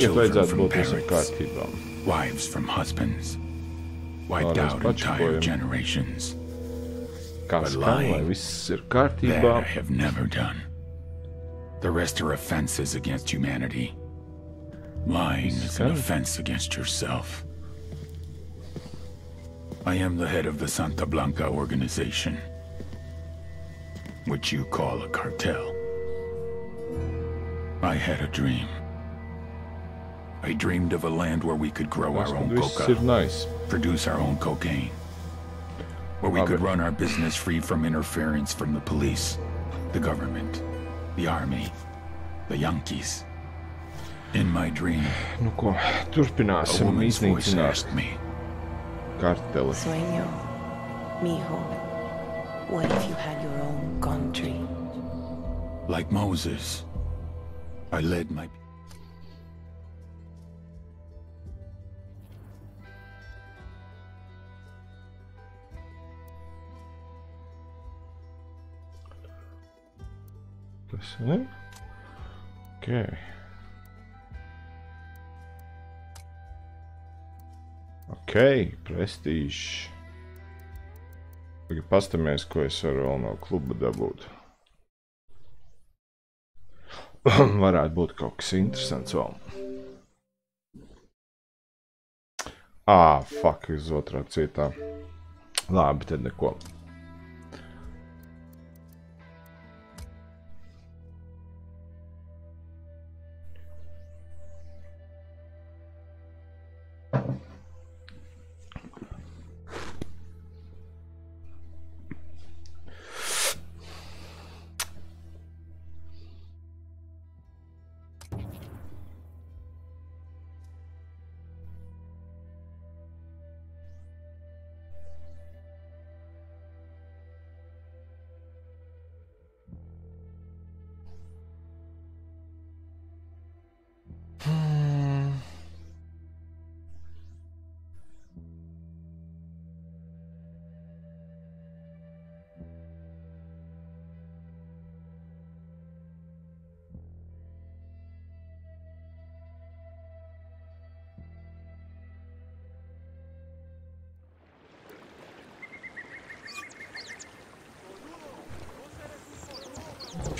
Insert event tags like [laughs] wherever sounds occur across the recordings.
Children from parents, wives from husbands, wiped out entire generations. But lying- That. I have never done. The rest are offenses against humanity. Lying is an offense against yourself. I am the head of the Santa Blanca organization, which you call a cartel. I had a dream. I dreamed of a land where we could grow our own viss coca, nice. produce our own cocaine, where we Love could it. run our business free from interference from the police, the government, the army, the Yankees. In my dream, Nu ko, a turpināsim woman's voice iznīcināt asked me, karteli. Sueño, mijo. What if you had your own country? like Moses, I led my Tas ir. Ok. Ok, prestīžs. Tagad pastamies, ko es varu vēl no kluba dabūt. [clears throat] Varētu būt kaut kas interesants vēl. Ā, fuck, uz otrā cietā. Labi, tad neko.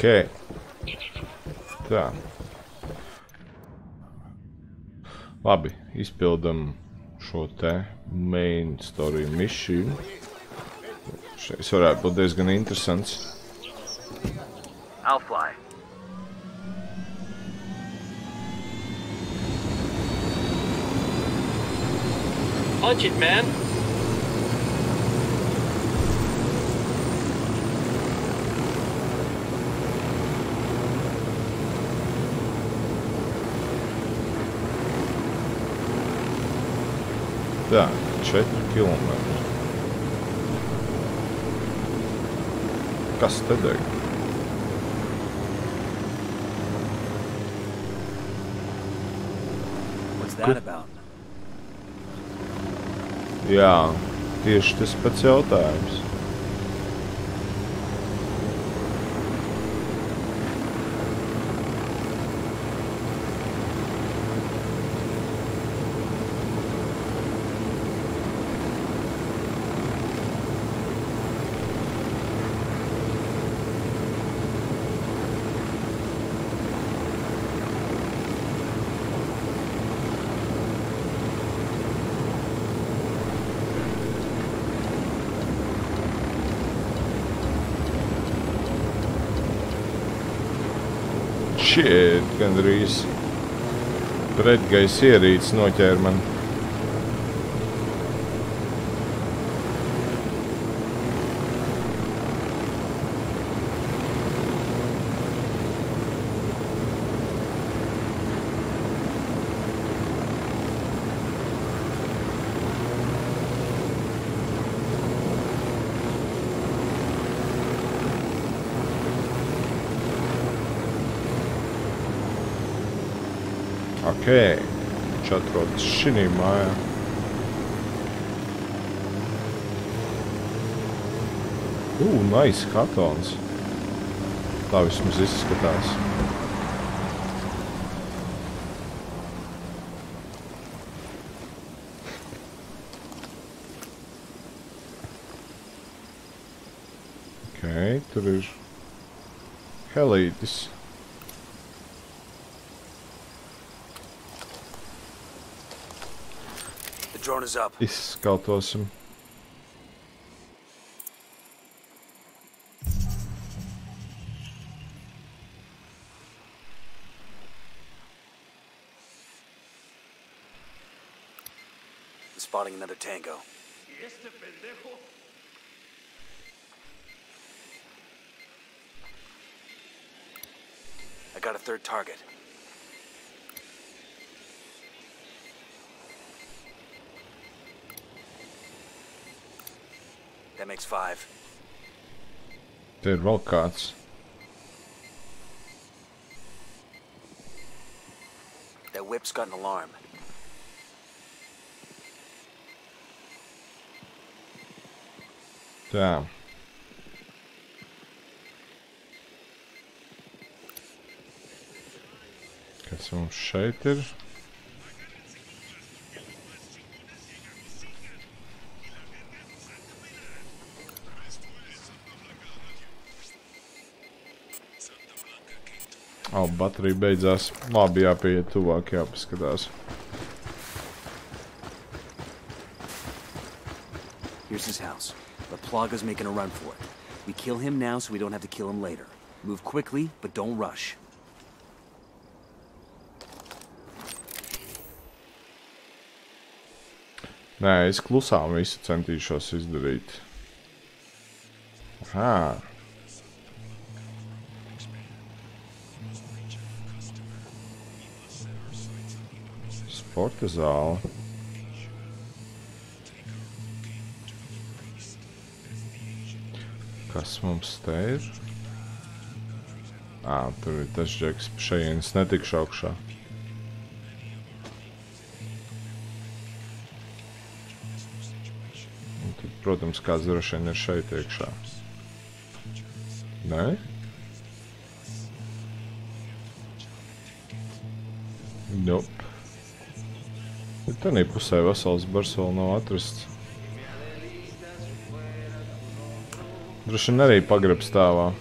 Ok. Tā. Labi, izpildam šo te main story mission. Šis varētu būt diezgan interesants. I'll fly. Punch it, man. Да, чатники онлайн. Кастедай. Jā, tieši tas pats jautājums. Šķiet, gandrīz pretgaisa ierīces noķēra mani. Viņš atrodas šī mājā. Ugh, nice katons. Tā vismaz izskatās. Okay, tur ir helītis. Up. Izskautosim. Spotting another tango. I got a third target. That makes five. Dude, roll kāds. That whip's got an alarm. Kas mums šeit O, baterija beidzās. Labi, jāpieiet tuvāk, jāpaskatās. Here's his house. But Plaga's making a run for it. We kill him now so we don't have to kill him later. Move quickly, but don't rush. Nē, es klusām visu centīšos izdarīt. Aha. Sporta zāle. Kas mums te ir? Ā, tur ir tas džeks. Šajienas netikšu augšā. Un tad, protams, kāds droši vien ir šeit iekšā. Nē? Nope. Bet tā pusē vesels bars vēl nav atrasts. Droši vien arī pagrab stāvā.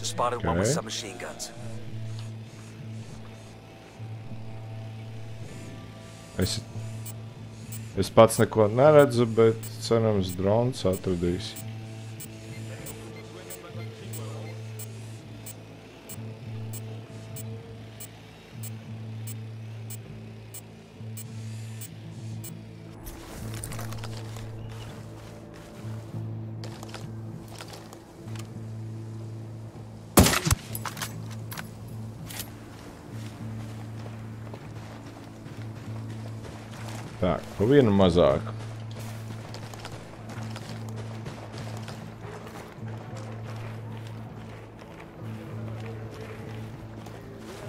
Spotted one with submachine guns. Es, es pats neko neredzu, bet cerams, drons atradīs. Tā, pa vienu mazāk.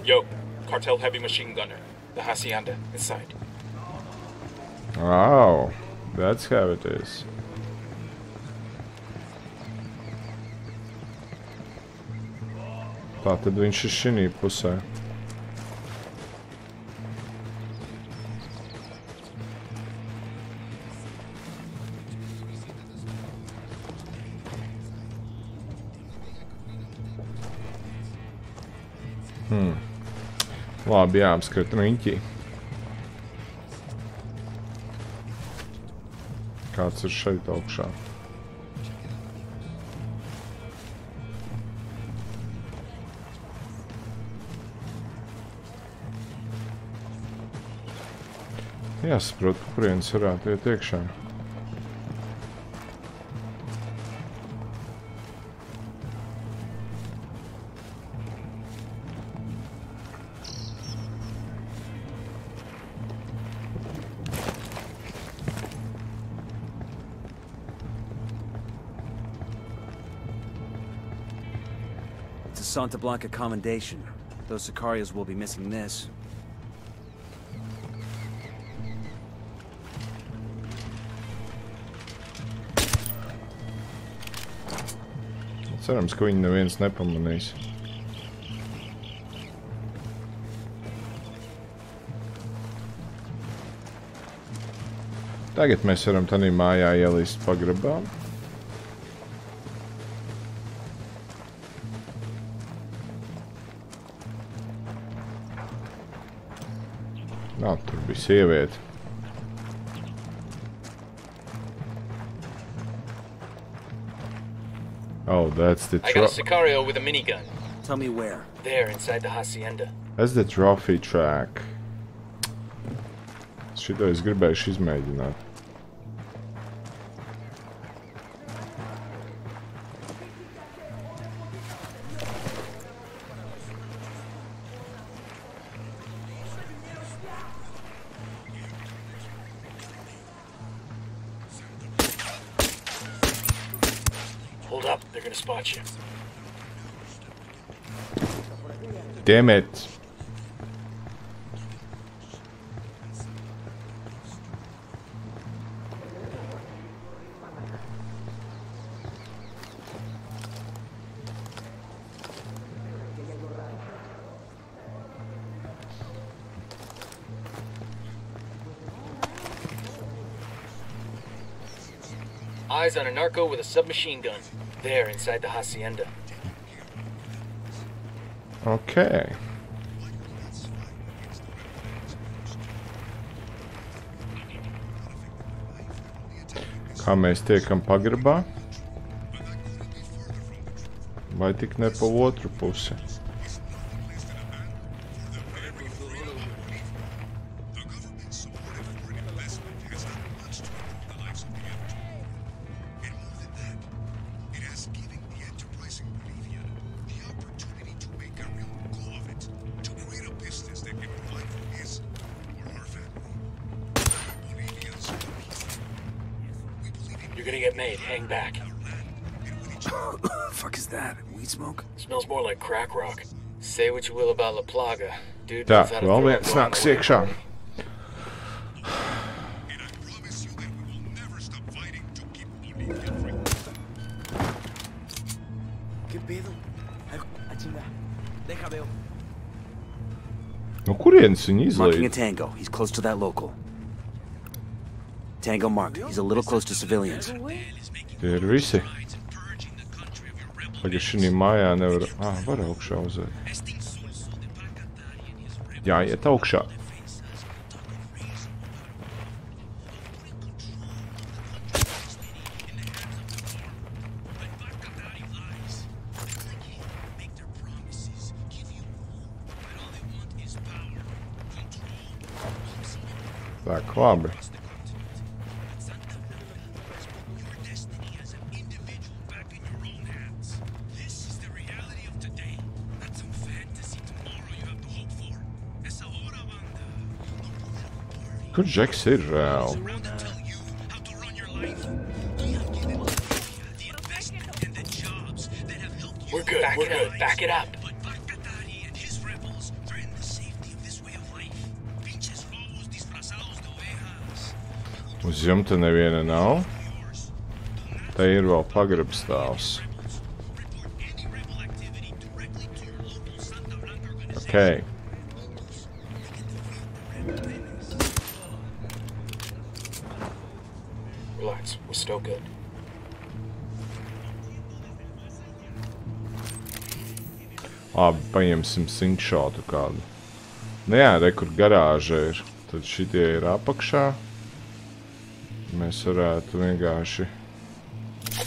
Yo, cartel heavy machine gunner. The hacienda inside. Oh, that's how it is. Tā tad viņš ir šī pusē. Labi, jāapskata riņķī. Kāds ir šeit augšā? Jāsaprot, kurienes varētu iet iekšā. Santa Blanca commendation. Those Sicarios will be missing this. Cerams, ka viņi neviens nepamanīs. Tagad mēs varam tādā mājā ielīst pagrabā. Sieviete. Oh, that's the I got a Sicario with a minigun. Tell me where. There, inside the hacienda. that's the trophy track. Šito es gribēju izmēģināt. Damn it! Eyes on a narco with a submachine gun. There, inside the hacienda. Okay. Kā mēs tiekam pagrabā? Vai tik ne pa otru pusi? Smoke? Smells more like crack rock. Say what you will about La Plaga. Dude Tā, knows how to vēl throw a viens bomb nāks away. iekšā. And I promise that we will never stop fighting to keep Bolivia free. ¿Qué pedo? Ay, ah, chinga. Deja. No kurienes viņi Marking a tango. He's close to that local. Tango marked. He's a little close to civilians. Tie Prakticznie nie mają, ne var. Ah, var augšā uzēt. Jāiet augšā. Так, ладно. Ir reāli? We're good. back We're good. Back it up. Uz jumta neviena nav. Te ir vēl pagrabstāvs. Ok. Paņemsim sinkšotu kādu. Nu jā, re, kur garāža ir. Tad šitie ir apakšā. Mēs varētu vienkārši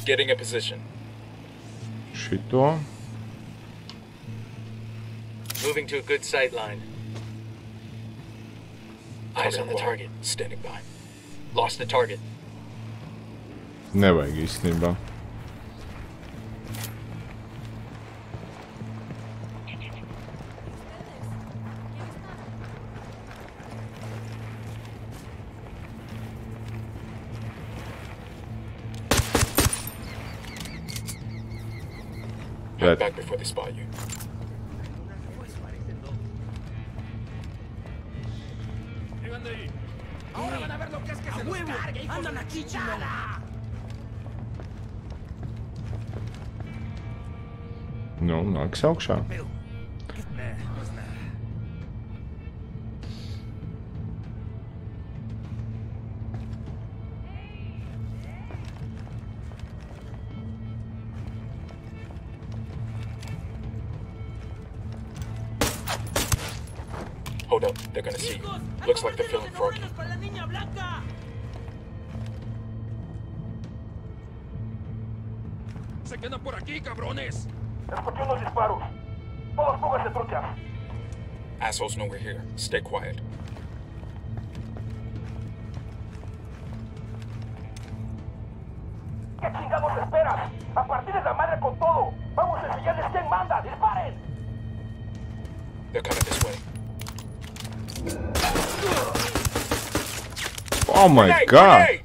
Getting a position. šito. Moving to a good sight line. Eyes on the target. Standing by. Lost the target. Nevajag īstenībā. Испанию. Ahora van a ver lo que es que se los cargue, hijos ¡Andan aquí, chingada! Nu, nāks augšā. Pero, Assholes know we're here. Stay quiet. ¿Qué chingados esperas? A partir de la madre con todo. Vamos a enseñarles quién manda. ¡Disparen! They're coming this way. Oh my Grenade! god! Grenade!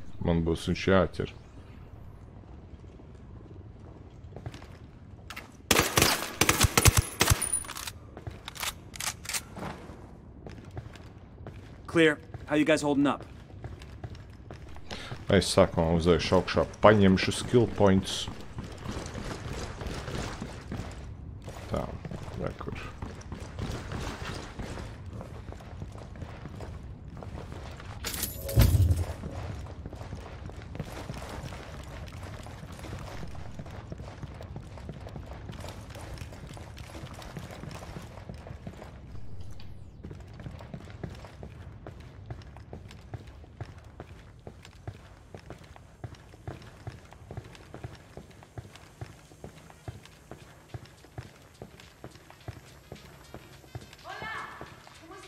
Man būs viņš jāķer. Clear. How you guys holding up? Es sākumā uzēju augšā, paņemšu skill points.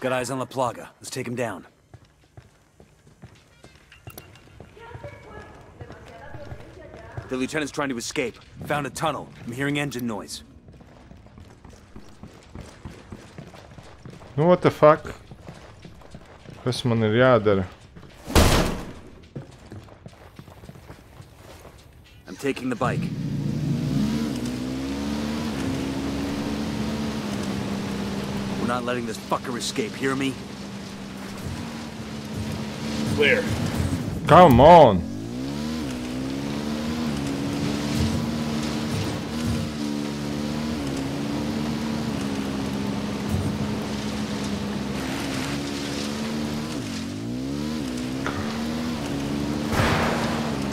Got eyes on La Plaga. Let's take him down. The lieutenant's trying to escape. Found a tunnel. I'm hearing engine noise. Nu, what the fuck? Kas man ir jādara? I'm taking the bike. We're not letting this fucker escape, hear me? Clear. Come on!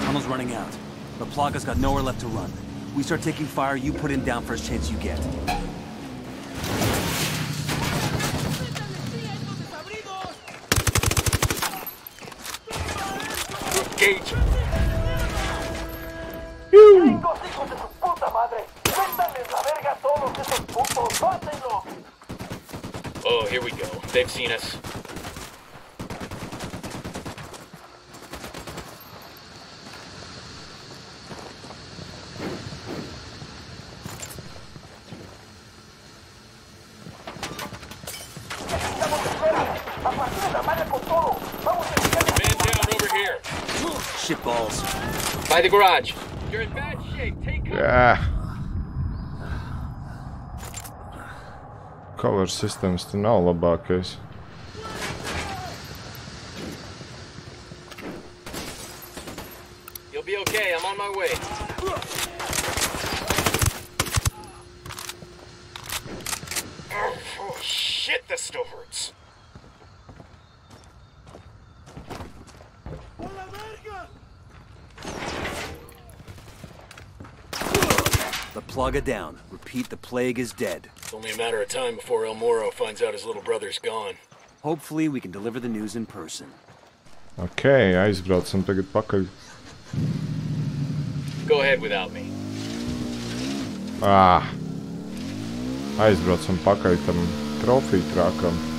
Tunnel's running out. The Plaga's got nowhere left to run. We start taking fire, you put him down first chance you get. Cover systems te nav labākais. You'll be okay. I'm on my way. Oh, oh shit, this still hurts. The Plaga down. Repeat, the plague is dead. It's only a matter of time before El Moro finds out his little brother's gone. Hopefully, we can deliver the news in person. Ok, aizbraucam tagad pakaļ. Go ahead without me. Ā. Aizbraucam pakaļ tam trofiju trākam.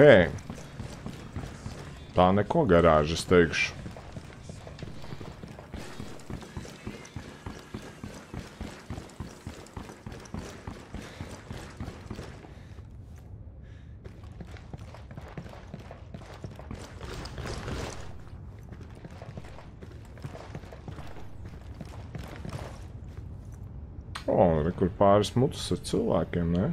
Ok. Tā neko garāžas teikšu. O, oh, kur pāris mutas ar cilvēkiem, ne?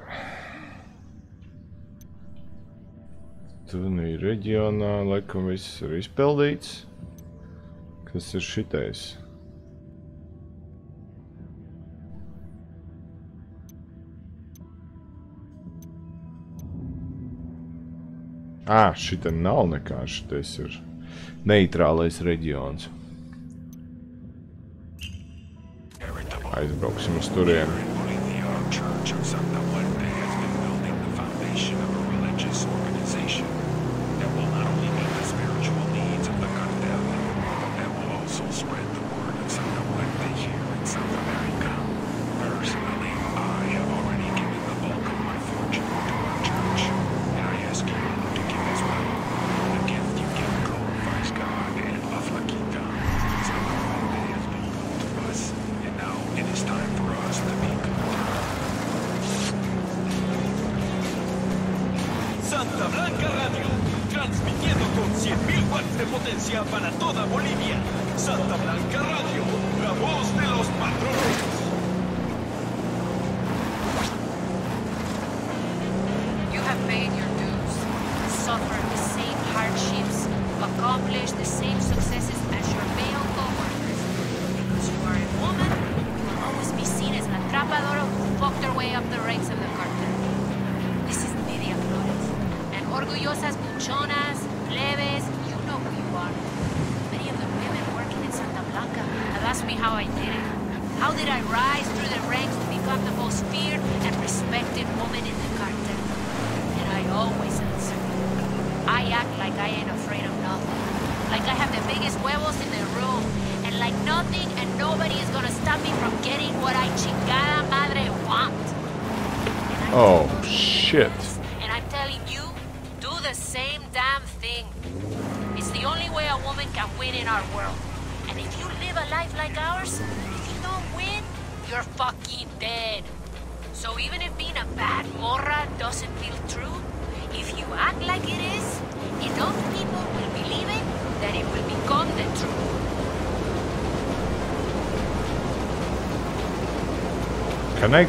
reģionā laikam viss ir izpildīts. Kas ir šitais? Ā, šita nav nekā, šitais ir neitrālais reģions. Aizbrauksim uz turienu.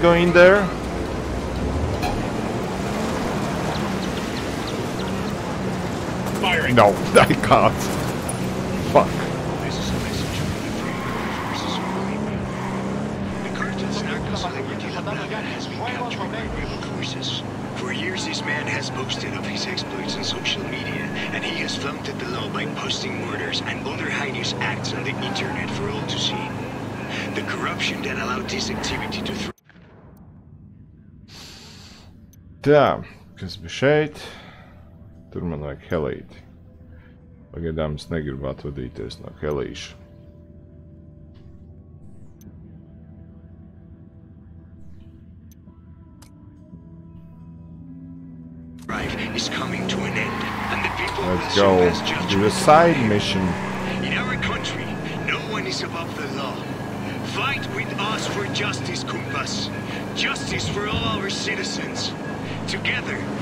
go in there. Firing. No, [laughs] I can't. Tā, kas bija šeit? Tur man vajag helīti. Pagaidām es negribu atvadīties no helīša. Let's go do a side mission. In our country, no one is above the law. Fight with us for justice, Kumpas. Justice for all our citizens together.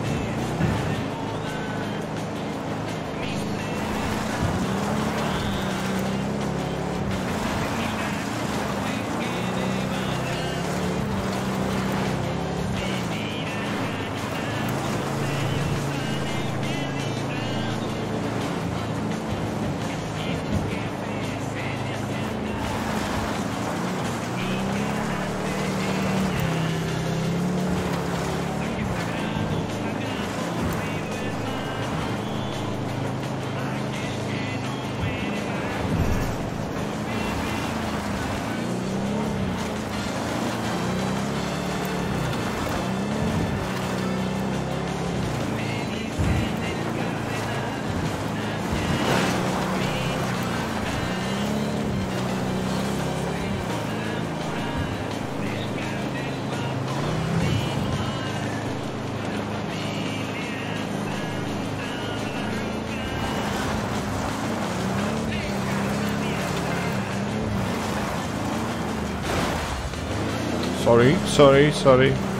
sorry, sorry.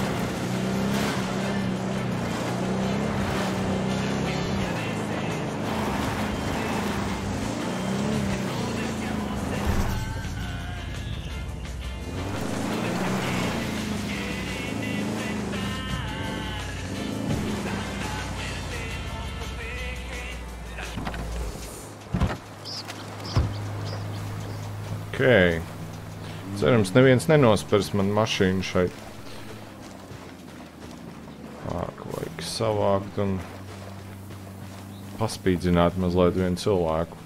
protams, neviens nenospers man mašīnu šeit.Āk vajag savākt un paspīdzināt mazliet vienu cilvēku.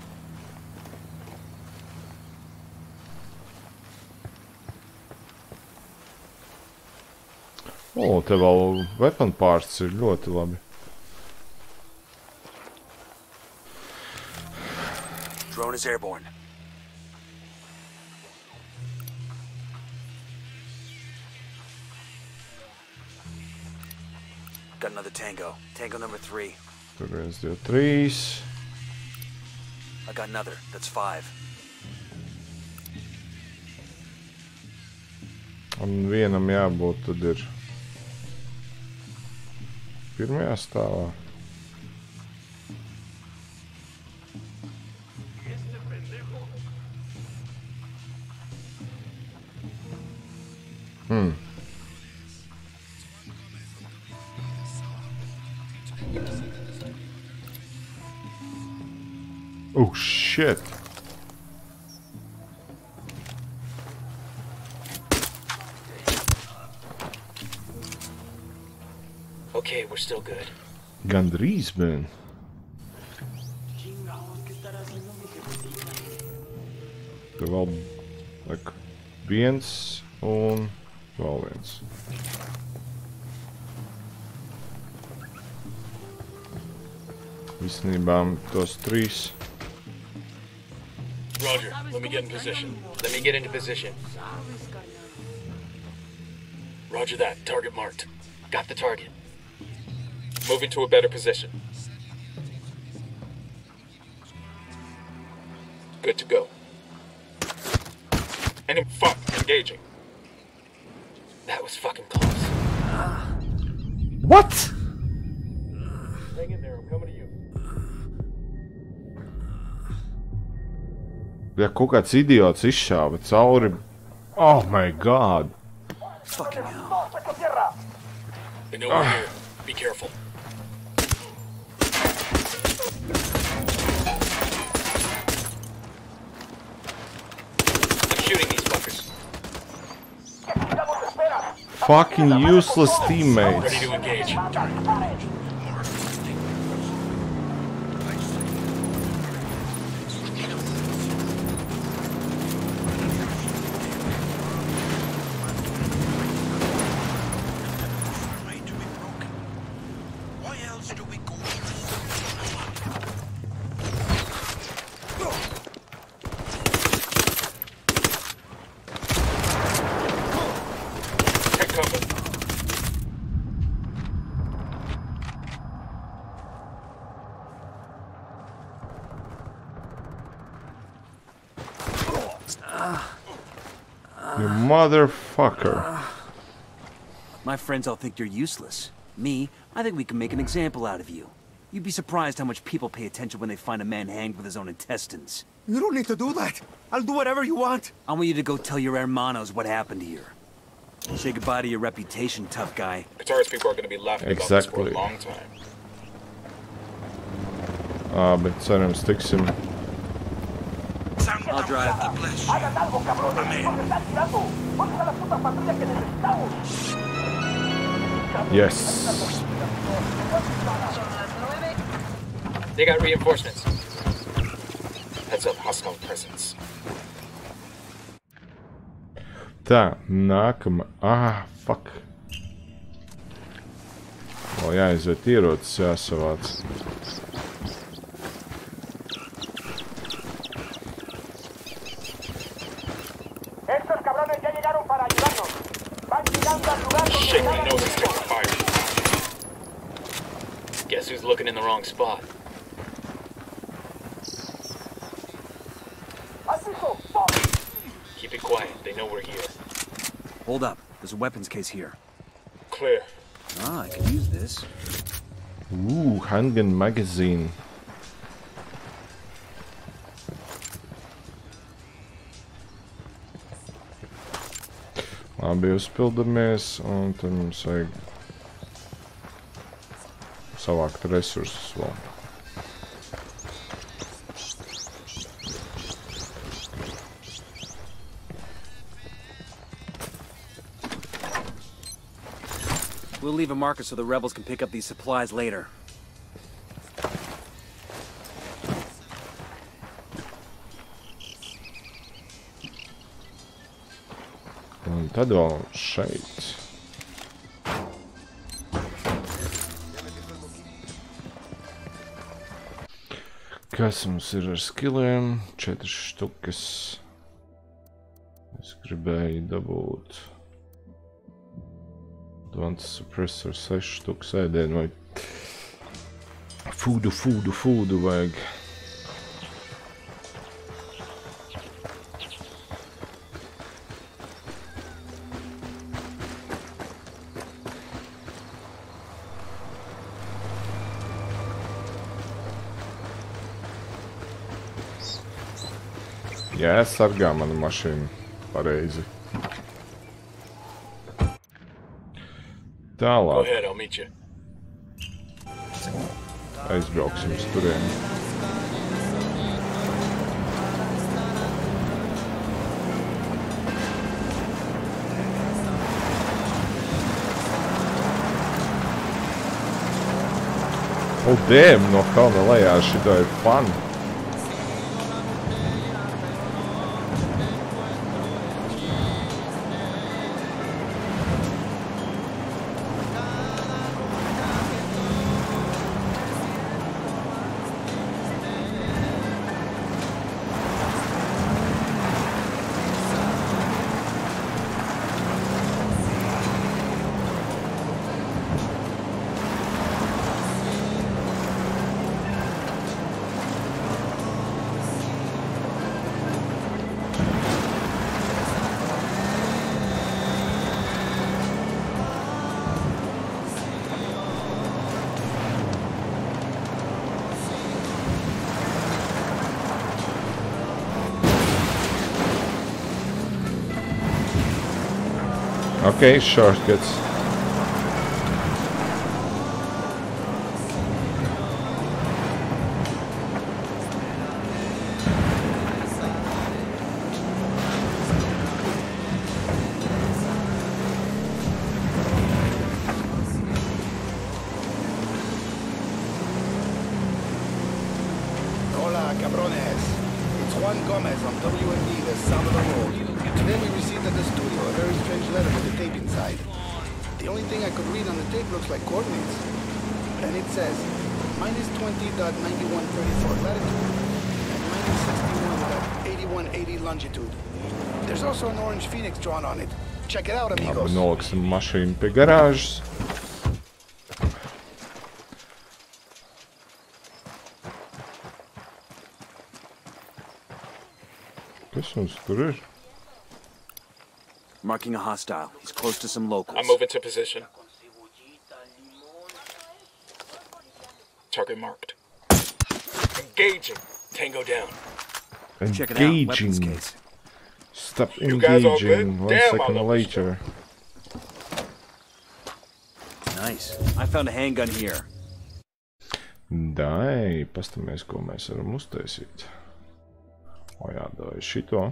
O, te vēl weapon pārsts ir ļoti labi. Drone is airborne. Tango. Tango number three. Tur viens, divi, trīs. I got another. That's five. Un vienam jābūt tad ir pirmajā stāvā. shit. Okay, we're still good. Gandrīz, man. Tur vēl liek, viens un vēl viens. Visnībā tos trīs. me get in position. Let me get into position. Roger that. Target marked. Got the target. Moving to a better position. kaut kāds idiots izšāva cauri. Oh, my God! Ah. Fucking useless teammates. You motherfucker. My friends all think you're useless. Me, I think we can make an example out of you. You'd be surprised how much people pay attention when they find a man hanged with his own intestines. You don't need to do that. I'll do whatever you want. I want you to go tell your hermanos what happened here. Say goodbye to your reputation, tough guy. Guitarist people are going to be laughing about this for a Exactly. long time. Ā, bet cerams tiksim. I'll drive. Yes. They got reinforcements. Heads up, hostile presence. Tā, nākamā. Ah, fuck. O, jāizved ierocis, jāsavāc. Looking in the wrong spot? Keep it quiet. They know we're here. Hold up. There's a weapons case here. Clear. Ah, I can use this. Ooh, handgun magazine. Labi, uzpildamies, un tad mums vajag savākt resursus vēl. We'll leave a marker so the rebels can pick up these supplies later. Un tad vēl šeit. Kas mums ir ar skilliem? Četras štukas. Es gribēju dabūt. Advanced suppressor 6 štukas ēdienu vai fūdu, fūdu, fūdu vajag. sargā mana mašīna pareizi. Tālāk. Aizbrauksim uz turieni. Oh, damn, no kalna lejā šitā ir fani. Okay, shortcuts. Check it out, Labi, amigos. noliksim mašīnu pie garāžas. Kas mums tur ir? Marking a hostile. He's close to some locals. I'm moving to position. Target marked. Engaging. Tango down. Check it out. Weapons Engaging. case. Stop You engaging. One Damn, second later. Nice. I found a handgun here. Dai, pastamies, ko mēs varam uztaisīt. O jā, dai šito.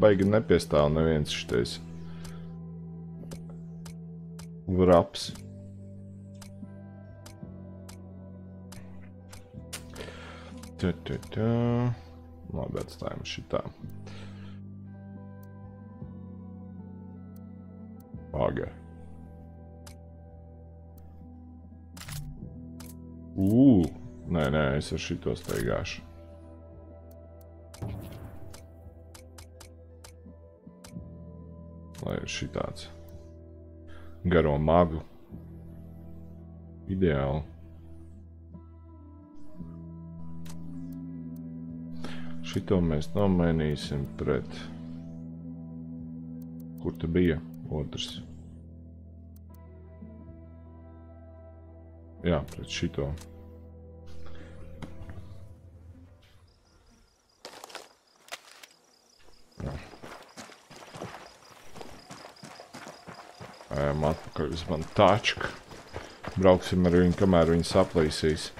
Baigi nepiestāv neviens šitais vraps. Tā, tā, tā. Labi, atstājam šitā. Aga. Ū, nē, nē, es ar šito staigāšu. Lai ir šitāds. Garo magu. Ideāli. Šito mēs nomainīsim pret... Kur te bija otrs? Jā, pret šito. Atpakaļ uz manu tačku. Brauksim ar viņu, kamēr viņi saplīsīs.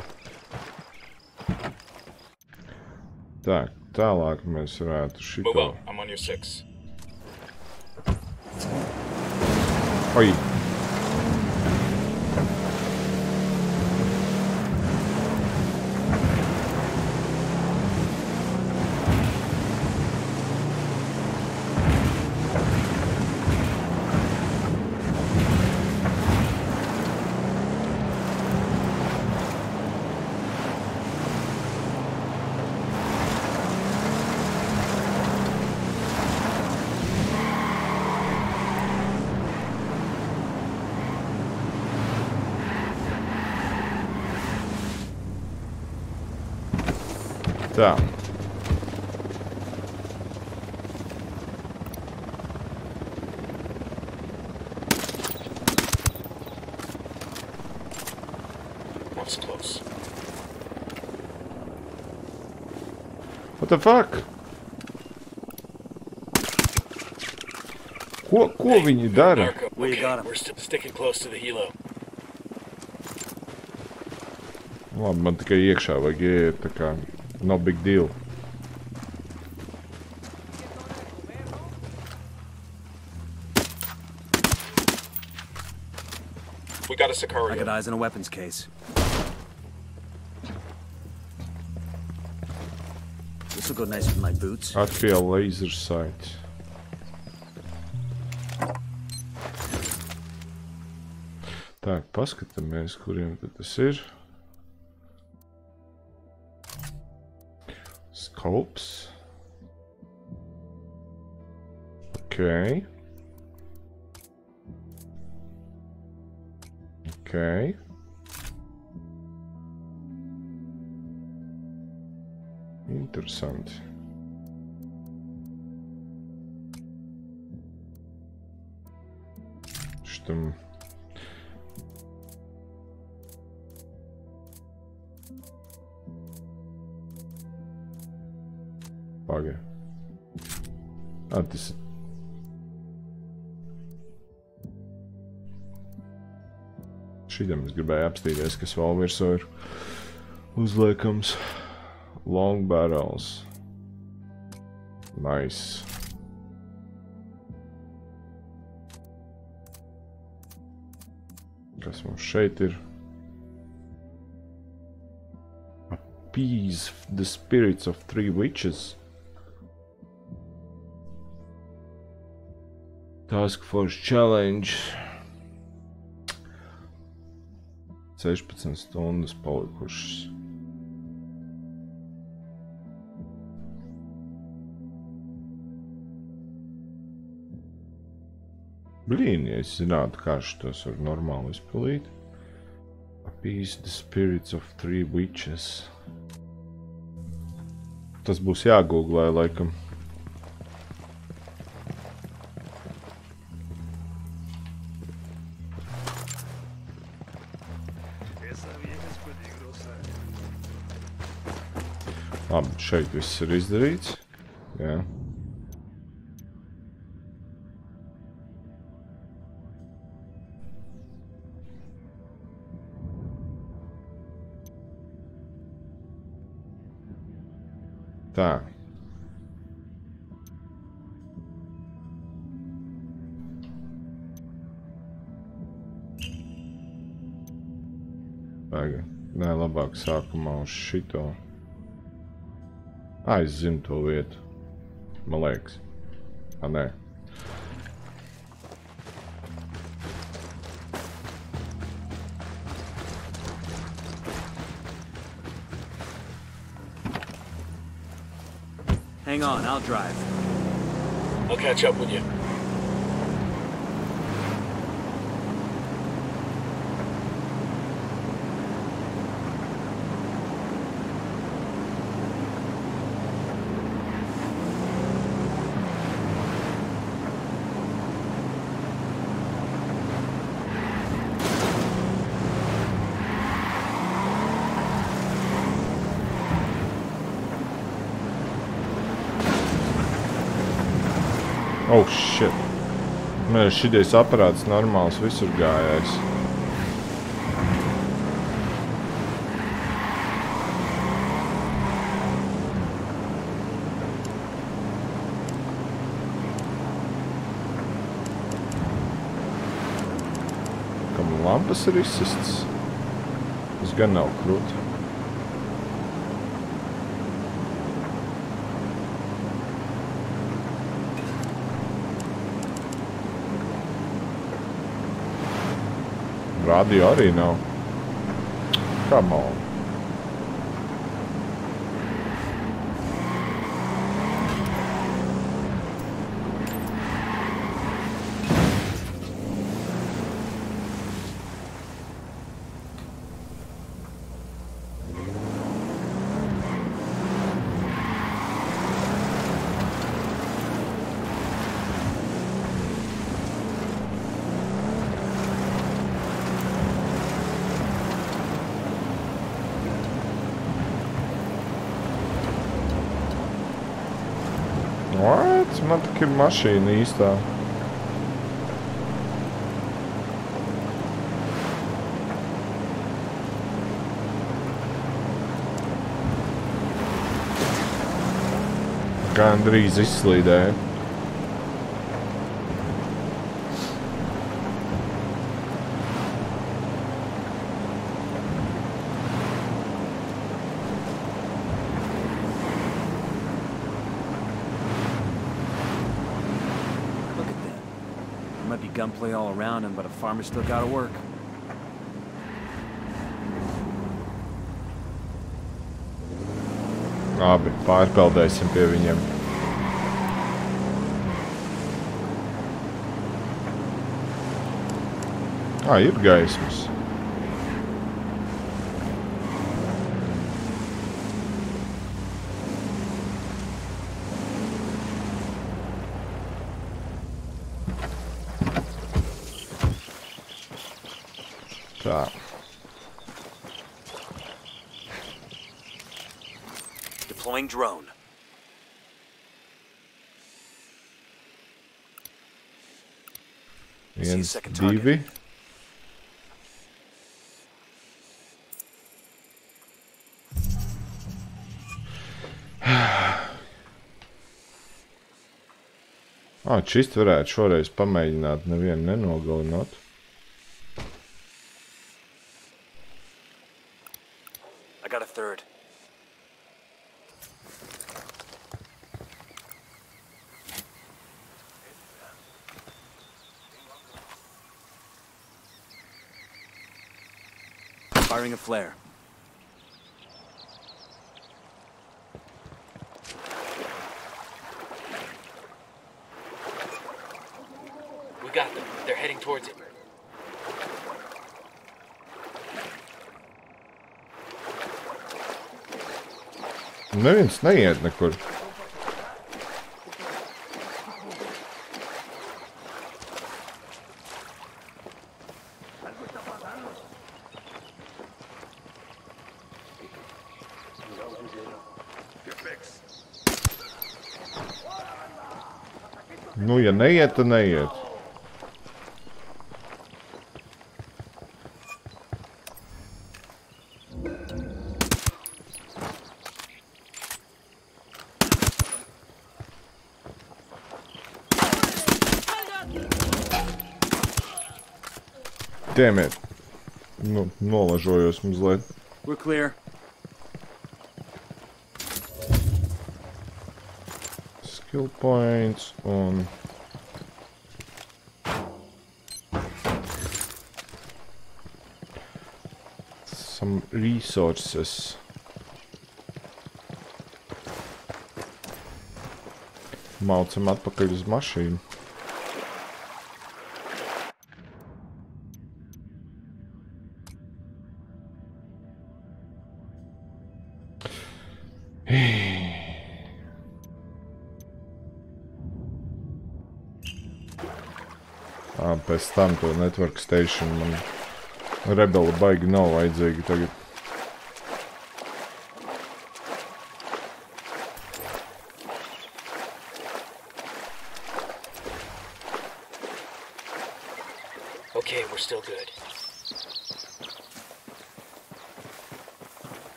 Tā, tālāk mēs varētu šito... up. I'm on your six. Oi! Fuck? Ko, ko viņi dara? Narco. Where got him? We're still sticking close to the helo. Labi, man tikai iekšā vajag ieiet, tā kā no big deal. We got a Sicario. got eyes on a weapons case. Go nice with my boots. Atpie laser sight. Tā, paskatāmies, kuriem tad tas ir. Scopes. Ok. Ok. Interesanti. Šitam Pagaid. Ah, ir. Šitam es gribēju apstīties, kas vēl virsū ir uzliekams. Long barrels. Nice. Kas mums šeit ir? Appease the spirits of three witches. Task Force Challenge. 16 stundas palikušas. Ja es zinātu, kā šitos var normāli izpildīt. Appease the spirits of three witches. Tas būs jāgooglē, laikam. Labi, šeit viss ir izdarīts. Sākumā uz šito. Ā, es zinu to vietu. Man liekas. Ā, nē. Hang on, I'll drive. I'll catch up with you. Šitais aparāts normāls visur gājējis. Kam lampas ir izsistas? Tas gan nav krūti. Radio arī nav. Come on. Tik ir mašīna īstā. Gandrīz izslīdēja. Around him, but a farmer's still gotta work. Labi, pārpeldēsim pie viņiem. Ā, ir gaismas. jakby. Ā, čist varētu šoreiz pamēģināt nevienu nenogalināt. ezt ne ijedj akkor. Ну, я не є, то не є. Damn it. Nu, nolažojos mazliet. We're clear. Skill points un... Some resources. Maucam atpakaļ uz mašīnu. Tam to network station man rebeli baigi nav vajadzīgi tagad.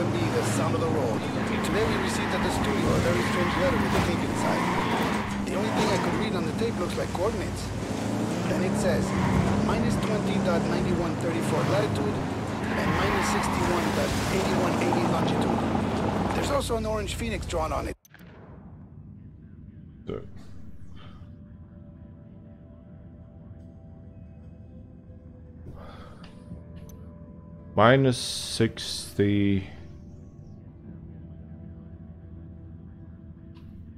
On the sound of the road. Today we received at the studio a very strange letter with a tape inside. The only thing I could read on the tape looks like coordinates. And it says, minus 20.9134 latitude and minus 61.8180 longitude. There's also an orange phoenix drawn on it. Dude. Minus 60...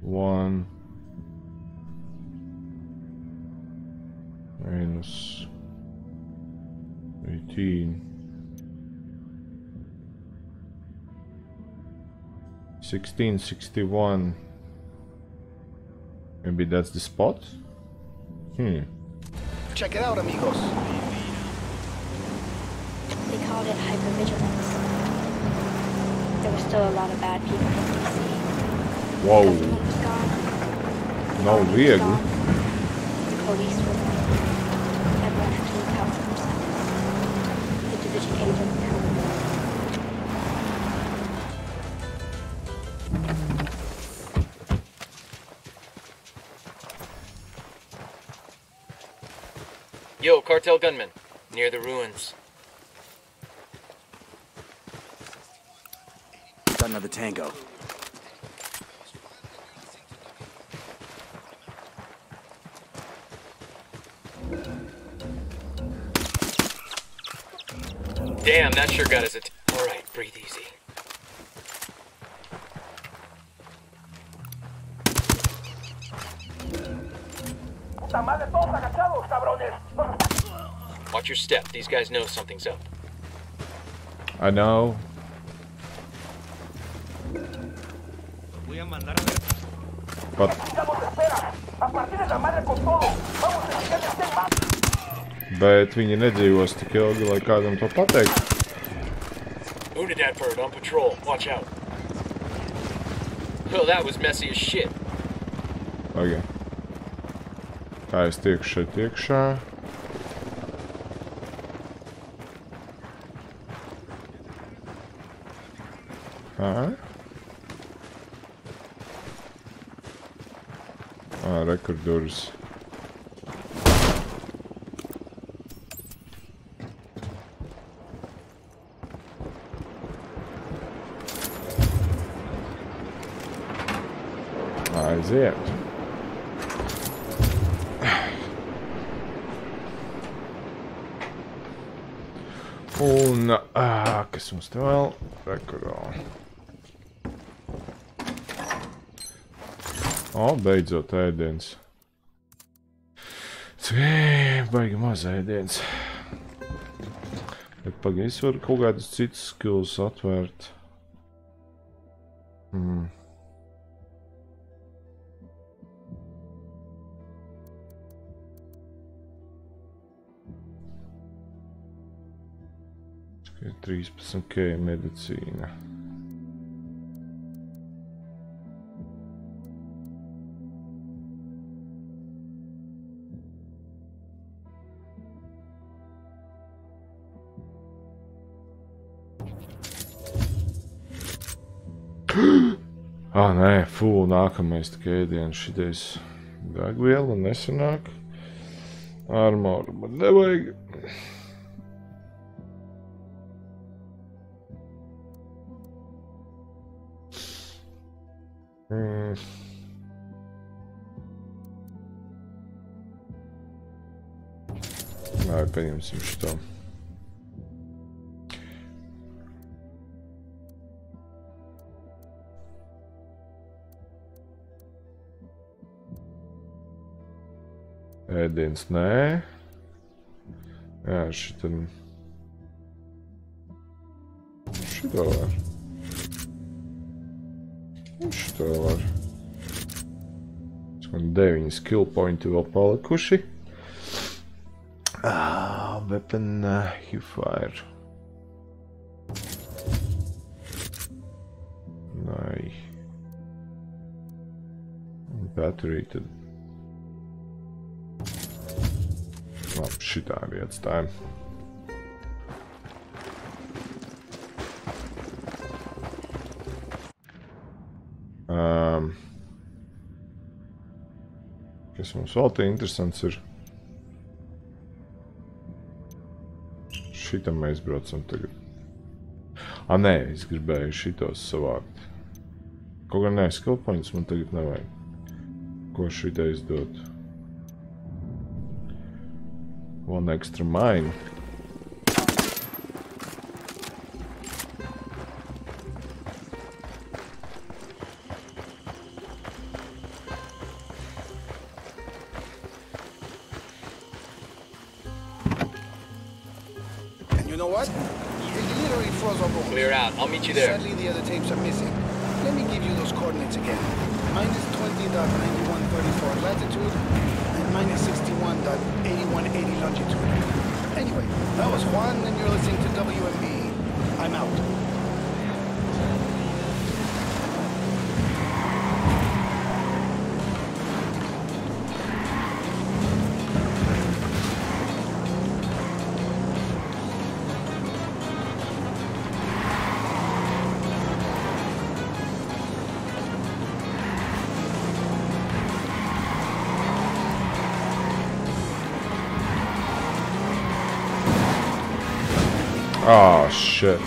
One... Minus... Eighteen... Sixteen sixty-one... Maybe that's the spot? Hmm. Check it out, amigos. They called it hypervigilance. There were still a lot of bad people in Whoa. Government was gone. No vehicle. The police were gone. Everyone had to look out for themselves. The division. Yo, cartel gunman. Near the ruins. Got another tango. Damn, that sure got his attention. Alright, breathe easy. ¡Están más todos agachados, cabrones! Watch your step. These guys know something's up. I know. Voy a mandar a ver. But Bet viņi nedzīvos tik ilgi, lai kādam to pateiktu. Unidad bird on patrol. Watch out. Well, that was messy as shit. Okay. Kā es tieku šeit iekšā? Ā? Ā, rekur durvis. Aiziet. Un, ā, kas mums te vēl? Rekur vēl. O, beidzot ēdiens. Cvī, baigi maz ēdiens. Bet pagaidi, es varu kaut kādus citus skills atvērt. Hmm. Tikai 13 k medicīna. [gasps] Ah, nē, fū, nākamais tikai ēdiens šitais degviela nesanāk. Armoru man nevajag. М а, -м Давай понимаем, что. Эденс, не? А, что там? Что? Var. Un šito var. Man deviņi skill pointi vēl palikuši. Ah, weapon uh, you fire. Nai. Battery tad. Labi, šitā arī atstājam. Kas mums vēl te interesants ir? Šitam mēs braucam tagad. A, nē, es gribēju šitos savākt. Kaut gan nē, skill points man tagad nevajag. Ko šitais dot? One extra mine. There. Sadly, the other tapes are missing. Let me give you those coordinates again. Minus 20.9134 latitude and minus 61.8180 longitude. Anyway, that was Juan, and you're listening to WMB. I'm out. Oh, shit.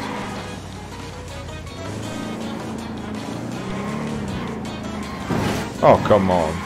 Oh, come on.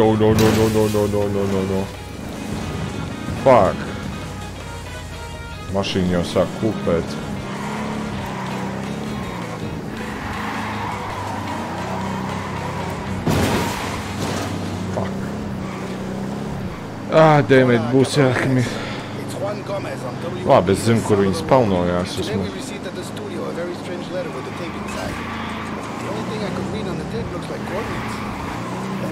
No, no, no, no, no, no, no, no, no, no. Fuck. Mašīna jau sāk kūpēt. Fuck. Ah, dēmēt, būs jākmi. Labi, es zinu, kur viņi spaunojās. Esmu. Nu-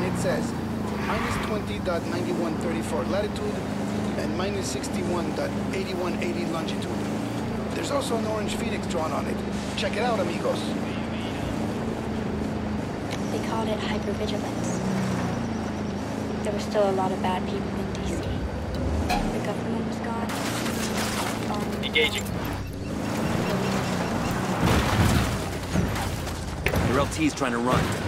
it says minus 20.9134 latitude and minus 61.8180 longitude. There's also an orange phoenix drawn on it. Check it out, amigos. They called it hypervigilance. There were still a lot of bad people in DC. The government was gone. Um, Engaging. Your LT's trying to run.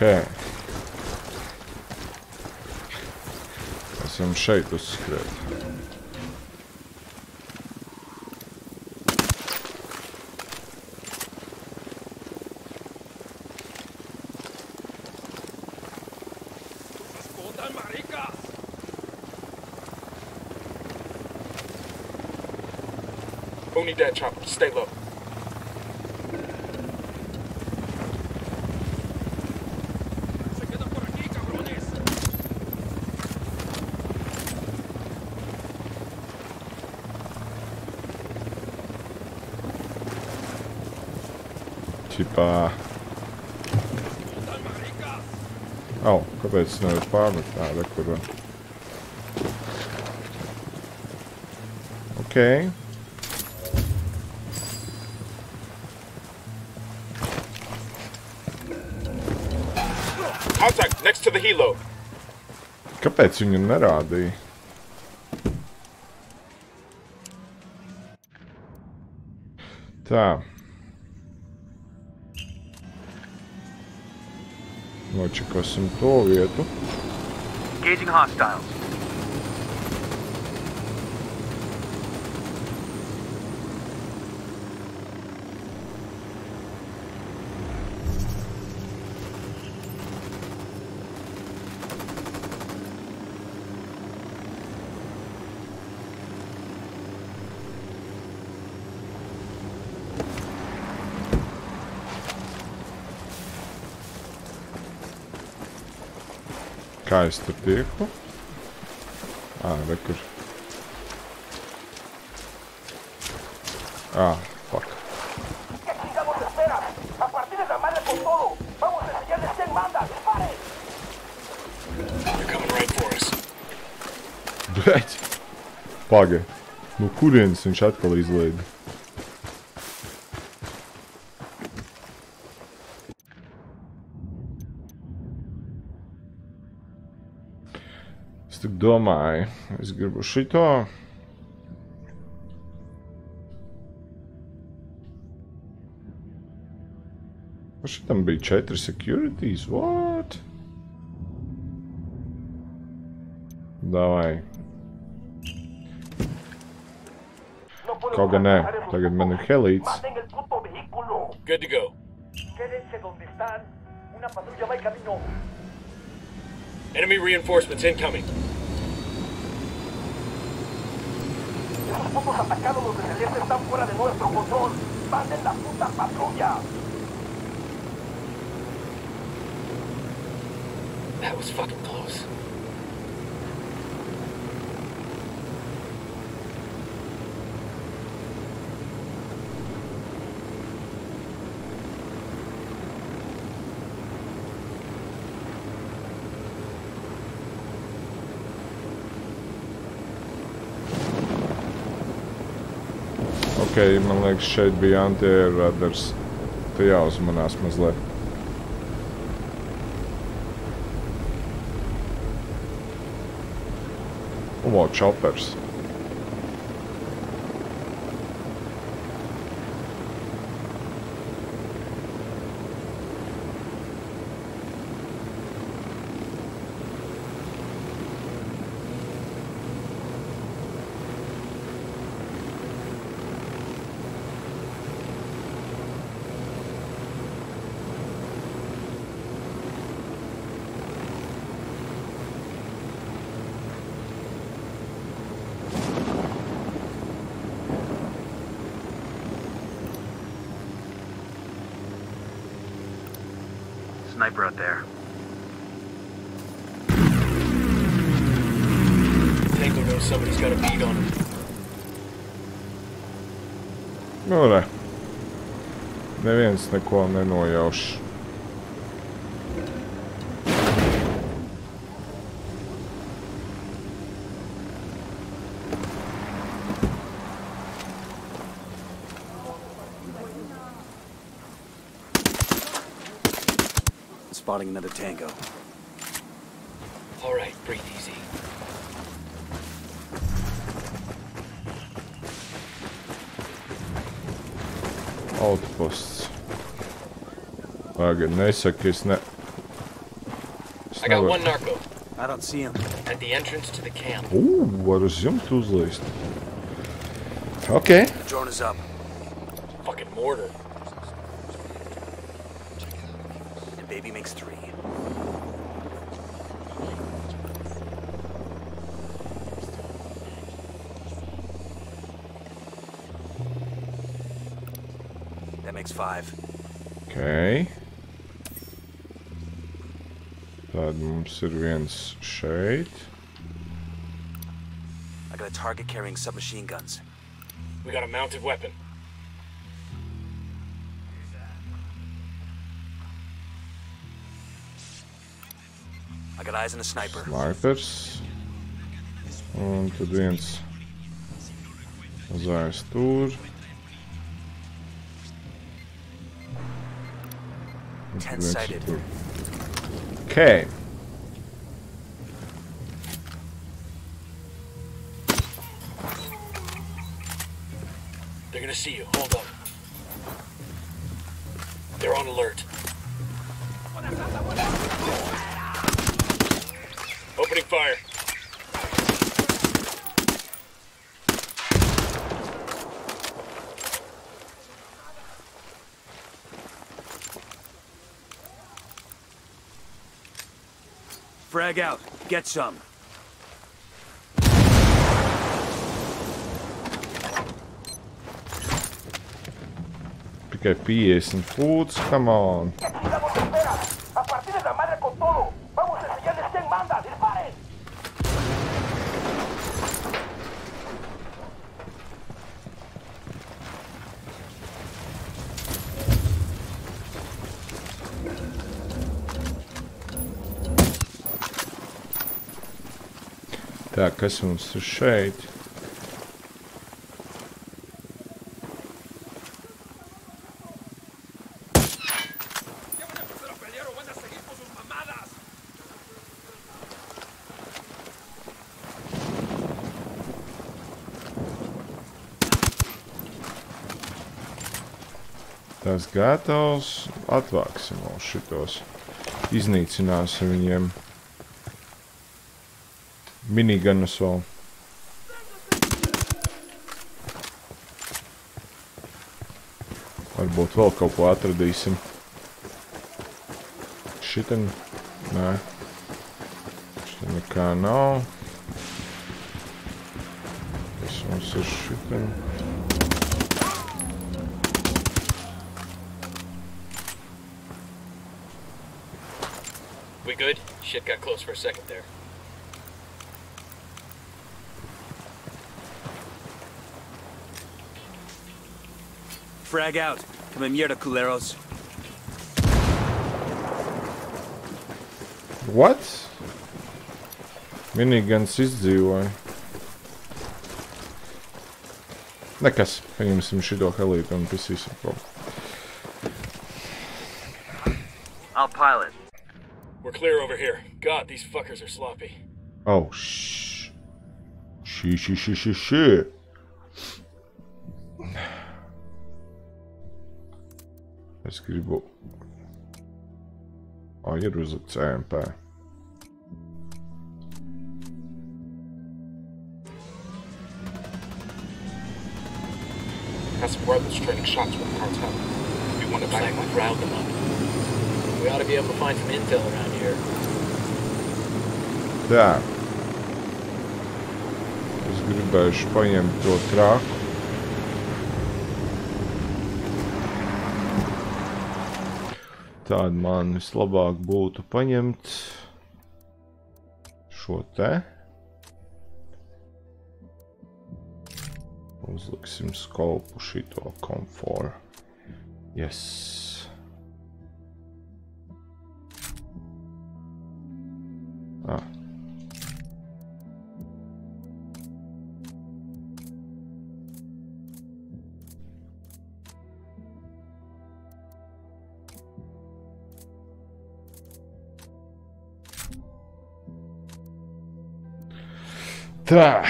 Okay. Аз имам шейто си Stay low. Kāpēc es nevaru pārmet tāda, kur... Ok. Contact next to the helo. Kāpēc viņu nerādīja? Tā. Očekao sam to u. Engaging hostiles. Kā es tur tieku? Ā, rekur. Ā, fuck. Blēķi! Pagaid. No kurienes viņš atkal izlaida? Domāju, es gribu šito. Šitam bija četri securities, what? Davai. Kaut gan nē, tagad man ir helīts. Good to go. Enemy reinforcements incoming. Putos atacados los del este están fuera de nuestro control. ¡Manden la puta patrulla! That was fucking close. Ok, man liekas, šeit bija anti-radars. Te jāuzmanās mazliet. O, čopers. Sniper Neviens neko nenojauš. Spotting another tango. All right, breathe easy. Outposts. Pagad, nesaki, es ne... I got one narco I don't see him. at the entrance to the camp. Ū, var uz jumta uzlīst. Ok. Drone is up. Fucking mortar. And baby makes three. That makes five. Ok. Tad mums ir viens šeit. I got a target carrying submachine guns. We got a mounted weapon. I got eyes on a sniper. Snipers. Un tad viens zājas tur. Un tad Ten viens sighted. tur. See you. Hold up. They're on alert. Opening fire. Frag out. Get some. tikai 50 fūts, come on. Tā, kas mums ir šeit? Tas gatavs. Atvāksim vēl šitos. Iznīcināsim viņiem miniganus vēl. Varbūt vēl kaut ko atradīsim. Šitien? Nē. Nekā nav. Tas mums ir šitam. Shit got close for a second there. Frag out. Come mierda, culeros. What? Minigans izdzīvoja. Nekas, paņemsim šito helīti un pisīsim prom. I'll pilot. We're clear over here. God, these fuckers are sloppy. Oh, shh. Shh, shh, shh, shh, shh. Es gribu... O, ir uzlikts EMP. Tā. Es gribēšu paņemt to traku. Tad man vislabāk būtu paņemt šo te. Uzliksim skolpu šito komforu. Yes. Ah. Tá.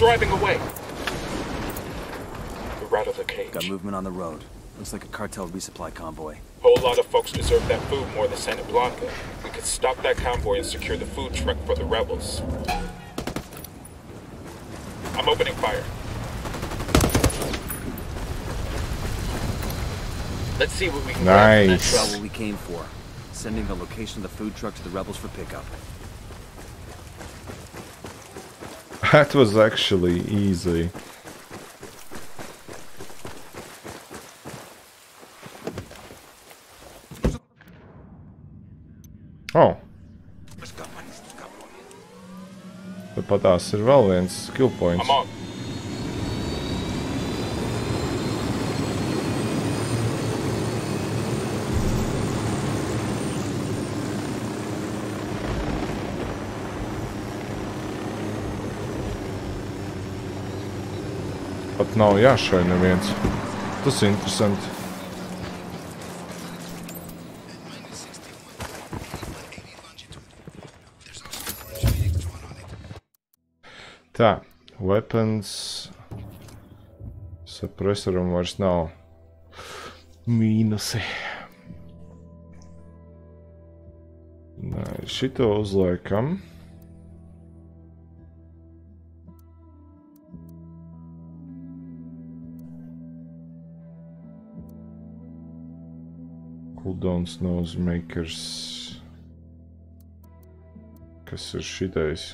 Driving away. We're out of the cage. Got movement on the road. Looks like a cartel resupply convoy. Whole lot of folks deserve that food more than Santa Blanca. We could stop that convoy and secure the food truck for the rebels. I'm opening fire. Let's see what we can grab from that Nice. truck. That's what we came for. Sending the location of the food truck to the rebels for pickup. That was actually easy. Oh. Tāpat tās ir vēl viens skill points. Pat nav jāšauj neviens. Tas ir interesanti. Tā, weapons. Suppressoram vairs nav mīnusi. Nē, šito uzliekam. Cooldowns Nosemakers. Kas ir šitais?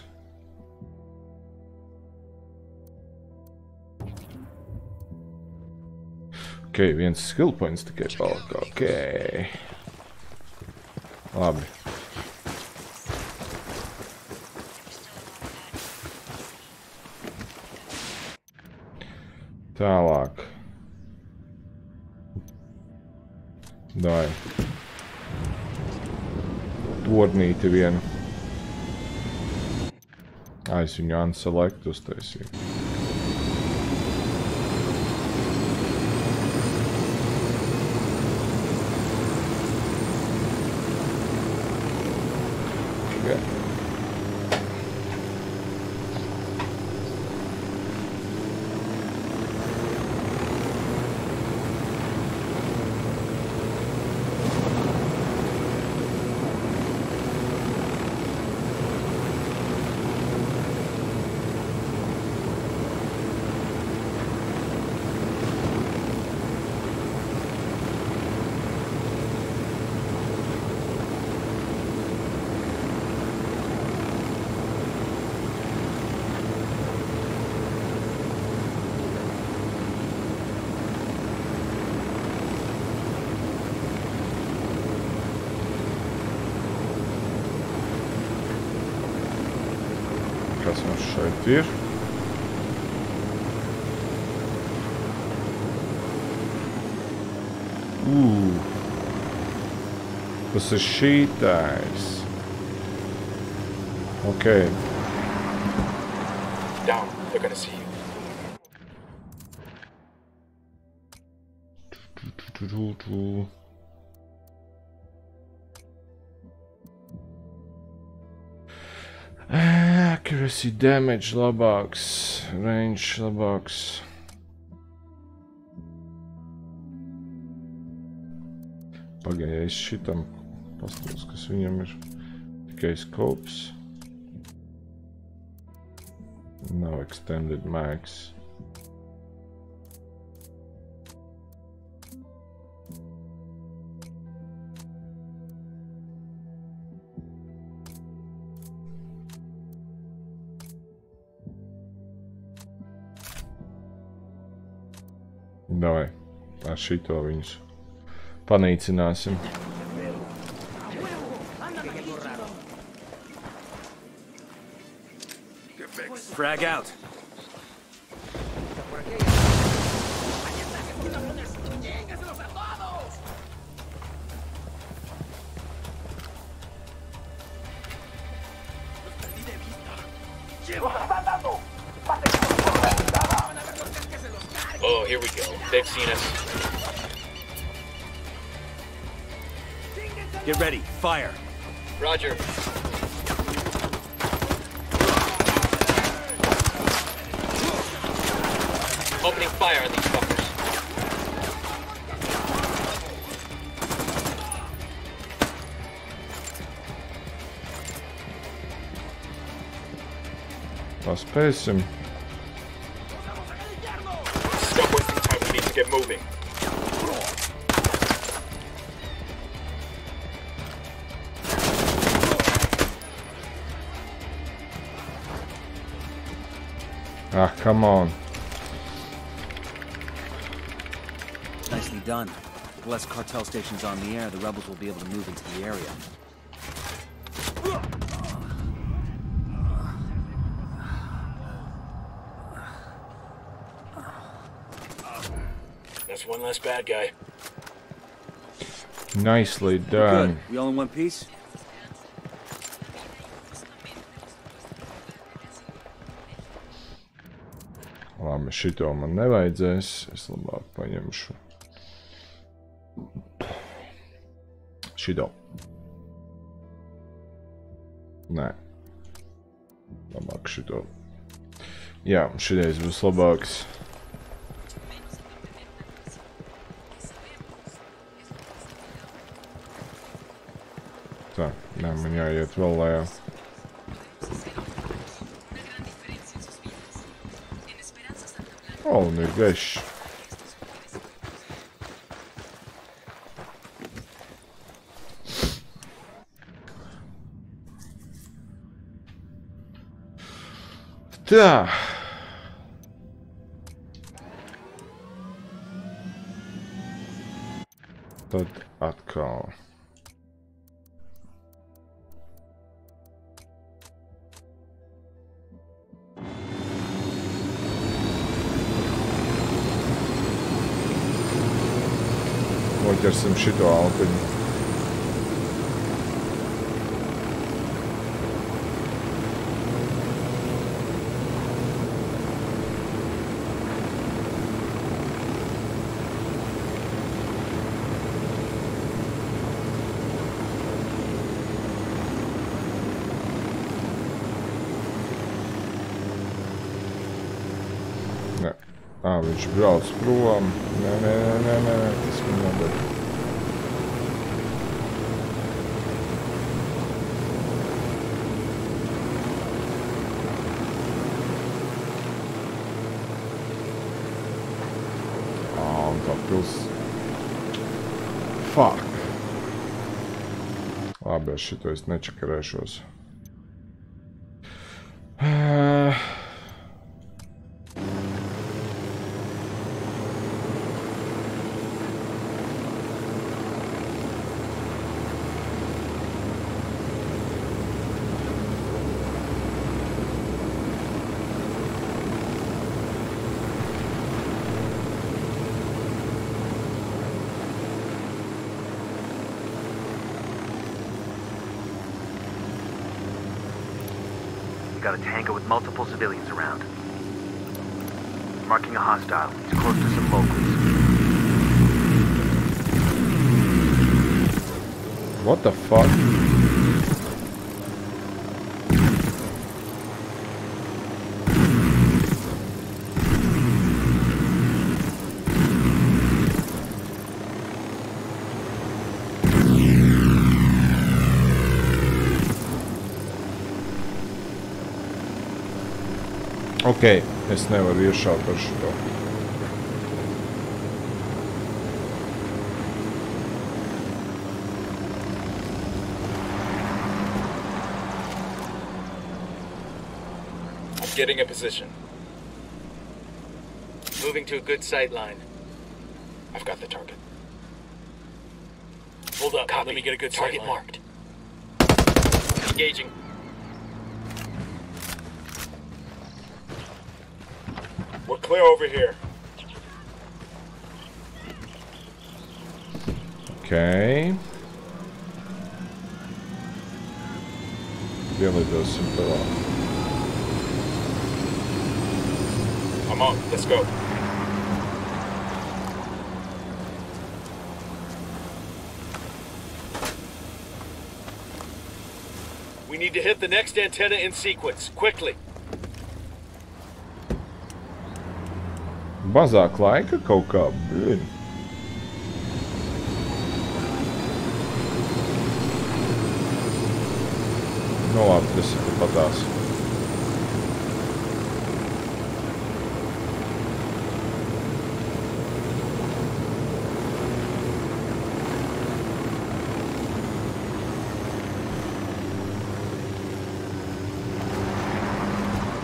Ok, viens skill points tikai palika. Ok. Labi. Tālāk. Dai. Tornīti vienu. Es viņu unselect uztaisīju. Tas ir dies. Ok. Down. They're gonna see you. Accuracy, damage labāks, range labāks. Pagaidies šitam pastāvs, kas viņam ir tikai skops. Nav extended max. Davai, ar šito viņus panīcināsim. Frag out. Oh, here we go. They've seen us. Get ready. Fire. Roger. Fire on these fuckers. Paspēsim. Stop wasting time. We need to get moving. Ah, come on. With less cartel stations on the air, the rebels will be able to move into the area. That's one less bad guy. Nicely Good. done. We all in one piece? Labi, šito man nevajadzēs. Es labāk Šito. Nē. Labāk šito. Jā, šitais būs labāks. Tā, nē, man jāiet vēl lejā. O, un ir gaišs. Tā. Tad atkal. Noķersim šito alpiņu. Brauc prom. Nē, nē, nē, nē, nē, nē tas man nedara. Ā, un tā pils... Fuck! Labi, ar šito es nečakarēšos. Ok, es nevaru iešaut ar šito. I'm getting a position. Moving to a good sight line. I've got the target. Hold up. Copy. Let me get a good Target sight line. marked. Engaging. We're clear over here. Ok. Ielidosim tālāk. I'm on. Let's go. We need to hit the next antenna in sequence. Quickly. Mazāk laika kaut kā, blin. Nu labi, tas ir patās.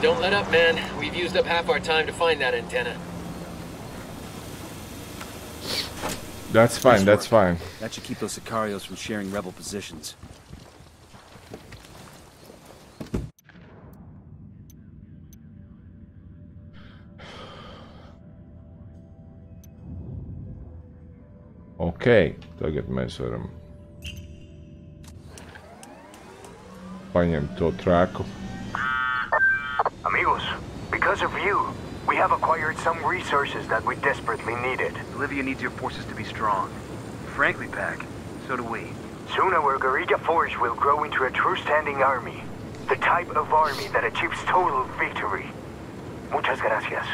Don't let up, man. We've used up half our time to find that antenna. That's fine, Nice that's fine. That should keep those Sicarios from sharing rebel positions. Ok, tagad mēs varam paņemt to trēku. Amigos, because of you, we have acquired some resources that we desperately needed. Bolivia needs your forces to be strong. Frankly, Pack, so do we. Soon our guerrilla force will grow into a true standing army. The type of army that achieves total victory. Muchas gracias.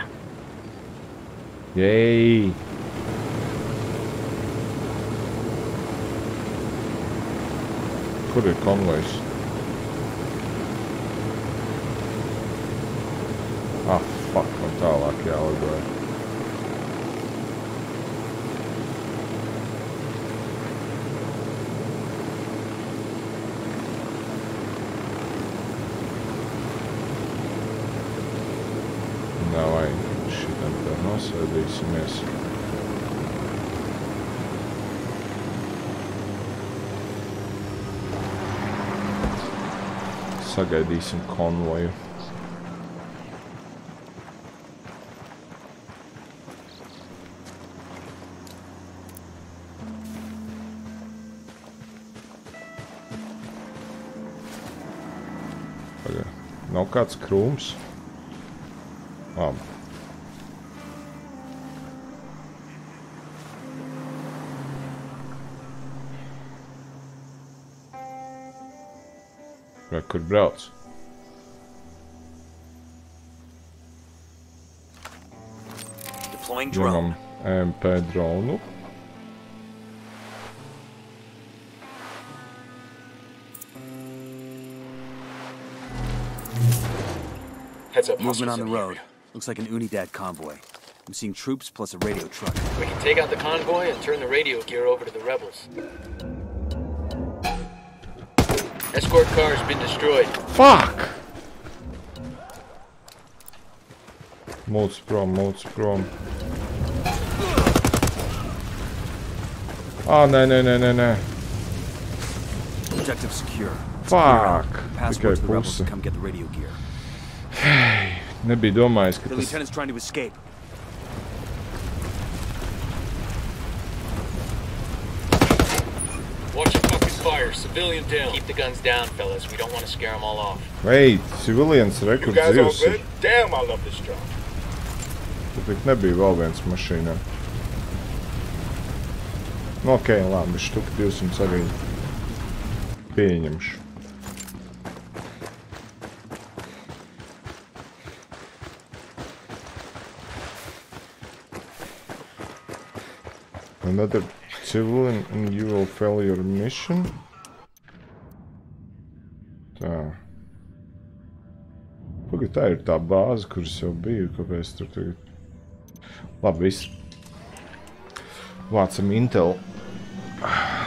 Yay! Kur ir konvojs? Tālāk jālidoja. Davai, šitam te nosēdīsimies. Sagaidīsim konvoju. Nav kāds krūms. Labi. Vai kur brauc? Deploying drone. Ņemam MP dronu. Movement on the in road. Looks like an Unidad convoy. I'm seeing troops plus a radio truck. We can take out the convoy and turn the radio gear over to the rebels. Escort car has been destroyed. Fuck! Mūc prom, mūc prom. Ā, ah, no, no, no, nē, nē. Objective secure. Fuck! Passport to the rebels puse. to come get the radio gear. Nebija domājis, ka The tas... lieutenant's trying to escape. Watch your fucking fire. Civilian down. Keep the guns down, fellas. We don't want to scare them all off. Vei, civilians You rekords guys all dzīves good? ir. Damn, I love this job. Tāpēc nebija vēl viens mašīnā. Nu, ok, labi, štuka 200 arī pieņemšu. Another civilian and you will fail your mission. Tā. Pagaid, tā ir tā bāze, kuras jau biju, kāpēc tur tagad... Labi, viss. Vācam Intel. Ooh,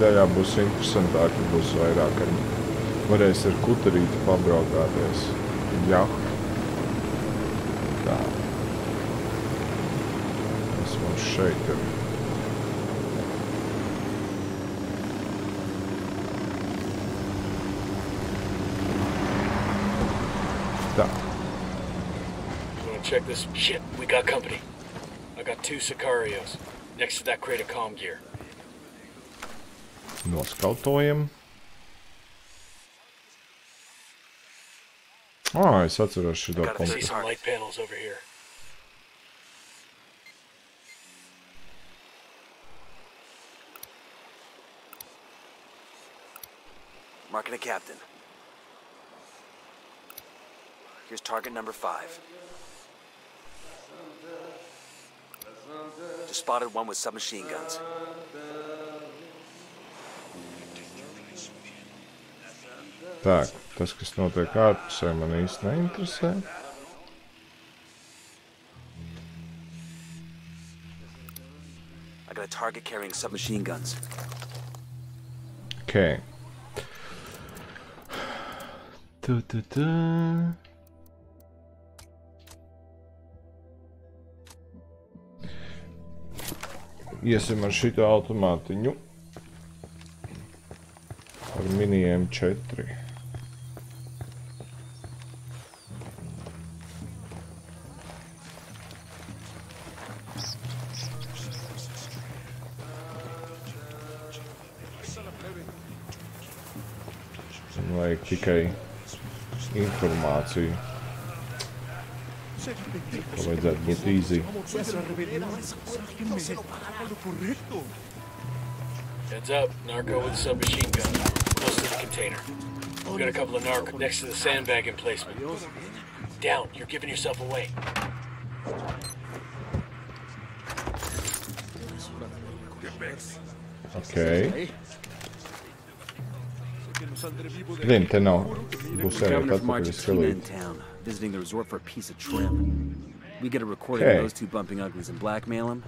Daļā būs interesantāk, ja būs vairāk ar varēs ar kutarīti pabraukāties. Jā. Tā. Mums šeit ir. Check this? Shit, we got company. I got two Sicarios next to that crate of comm gear. Noskautojam. Ā, es atceros šito Gotta see punktu. some light panels over here. Marking a captain. Here's target number five. Just spotted one with submachine guns. Tā, tas, kas notiek ārpusē, man īsti neinteresē. I got a target carrying submachine guns. Ok. Tu, tu, tu. Iesim ar šito automātiņu. Ar mini M4. Tikai informāciju. To vajadzētu easy. Heads up, narco with a submachine gun. Close to the container. We got a couple of narco next to the sandbag emplacement. Down, you're giving yourself away. Ok. Zini, te nav. Būs jāiet Governor from atpakaļ uz in town, visiting the resort for a piece of trim. We get a recording Okay. of those two bumping uglies and blackmail him.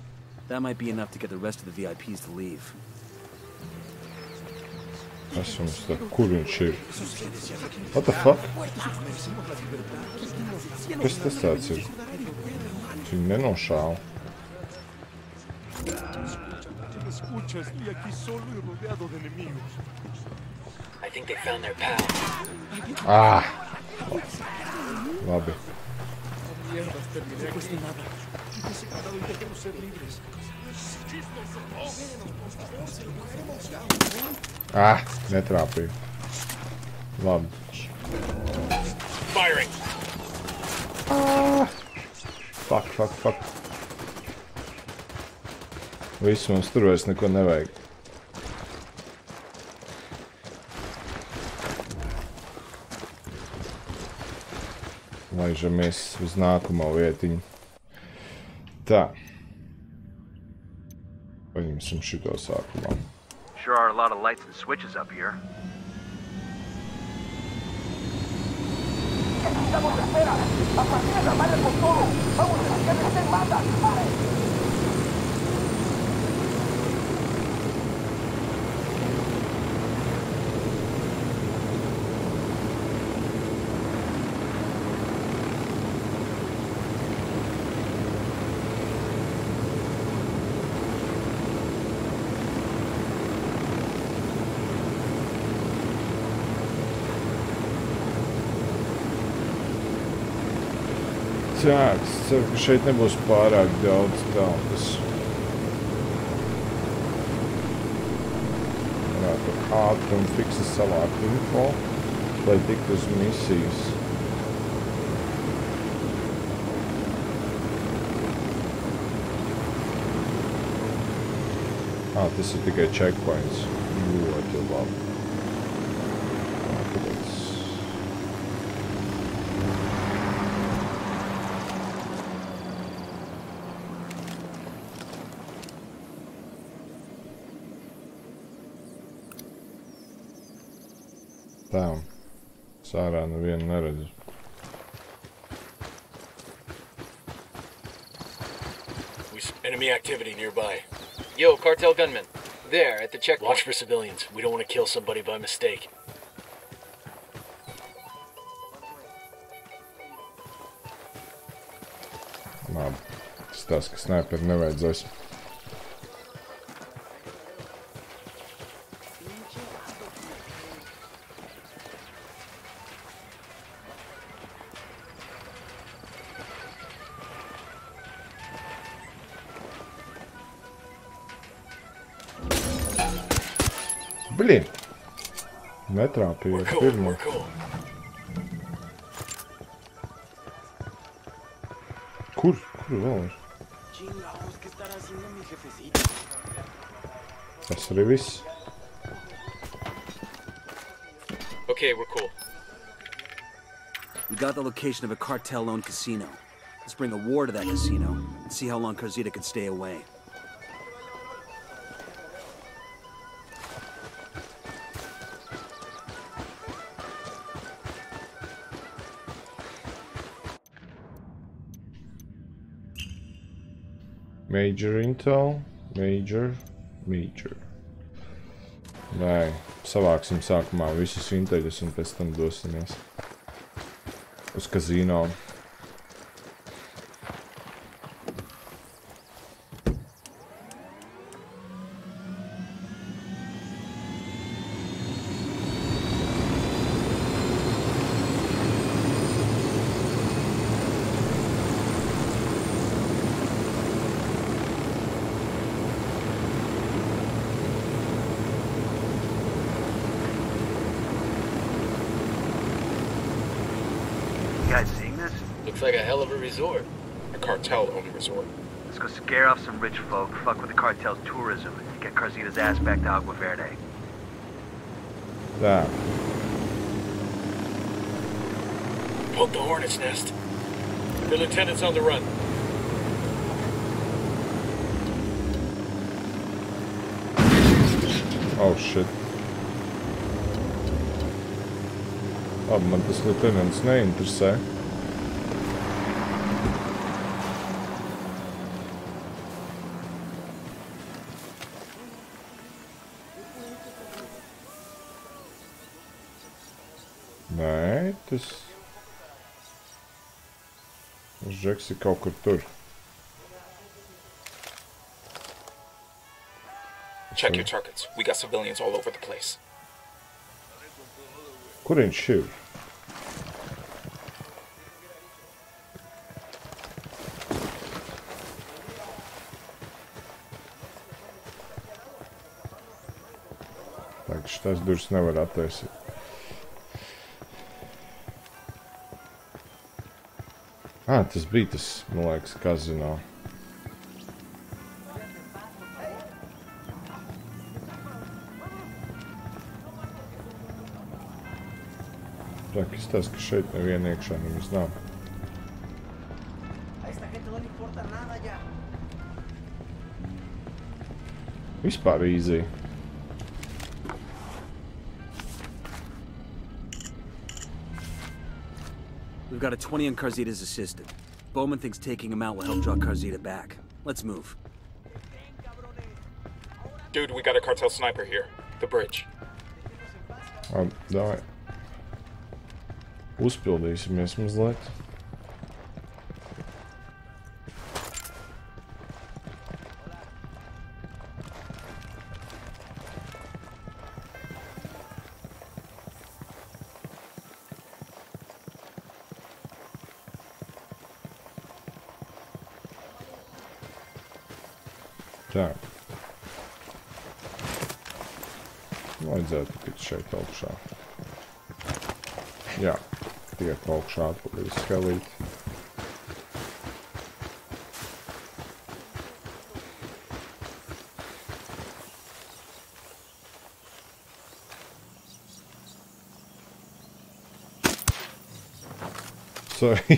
That might be enough to get the rest of the VIPs to leave. Es jums tā, kur viņš ir? What the fuck? Kas tas tāds ir? Viņu nenošāva. escuchas y aquí solo y rodeado de enemigos. I think they found their pal. Ah! Labi. Ah, netrāpīju. Labi. Firing. Ah. Fuck, fuck, fuck. Viss mums tur vairs neko nevajag. Laižamies uz nākamo vietiņu. Tā. Paņemsim šito sākumā. Sure are a lot of lights and switches up here. Necesitamos espera. A partir de la madre con todo. Vamos a que me estén mata. Jā, es ceru, ka šeit nebūs pārāk daudz tautas. Varētu ātri un fiksi savākt info, lai tiktu uz misijas. Ā, tas ir tikai checkpoints. Ļoti labi. At the checkpoint. Watch for civilians. We don't want to kill somebody by mistake. Labi. Tas tas, ka sniperi nevajadzēs. Netrāpīju ar pirmo. Kur? Kur vēl ir? Chingados, ¿qué estará haciendo mi jefecito? Tas arī viss. Okay, we're cool. We got the location of a cartel-owned casino. Let's bring a war to that casino and see how long Carzita can stay away. Major Intel, Major, Major. Nē, savāksim sākumā visus inteļus un pēc tam dosimies uz kazino. Verde. Tā, Poke the hornet's nest. The lieutenant's on the run. oh shit. Labi, man tas lieutenants neinteresē. Nē, liekas, ir kaut kur tur. Check your targets. We got civilians all over the place. Kur viņš ir? Tā ka šitās durvis nevar attaisīt. Ā, tas bija tas, man liekas, kazino. Tā, kas tas, ka šeit neviena iekšā nemaz nav. A esta got a 20 on Carzita's assistant. Bowman thinks taking him out will help draw Carzita back. Let's move. Dude, we got a cartel sniper here. The bridge. Labi, davai. Uzpildīsimies mazliet. Tā. Šeit augšā. Jā, tiek augšā atpakaļ skelīt. Sorry. [laughs]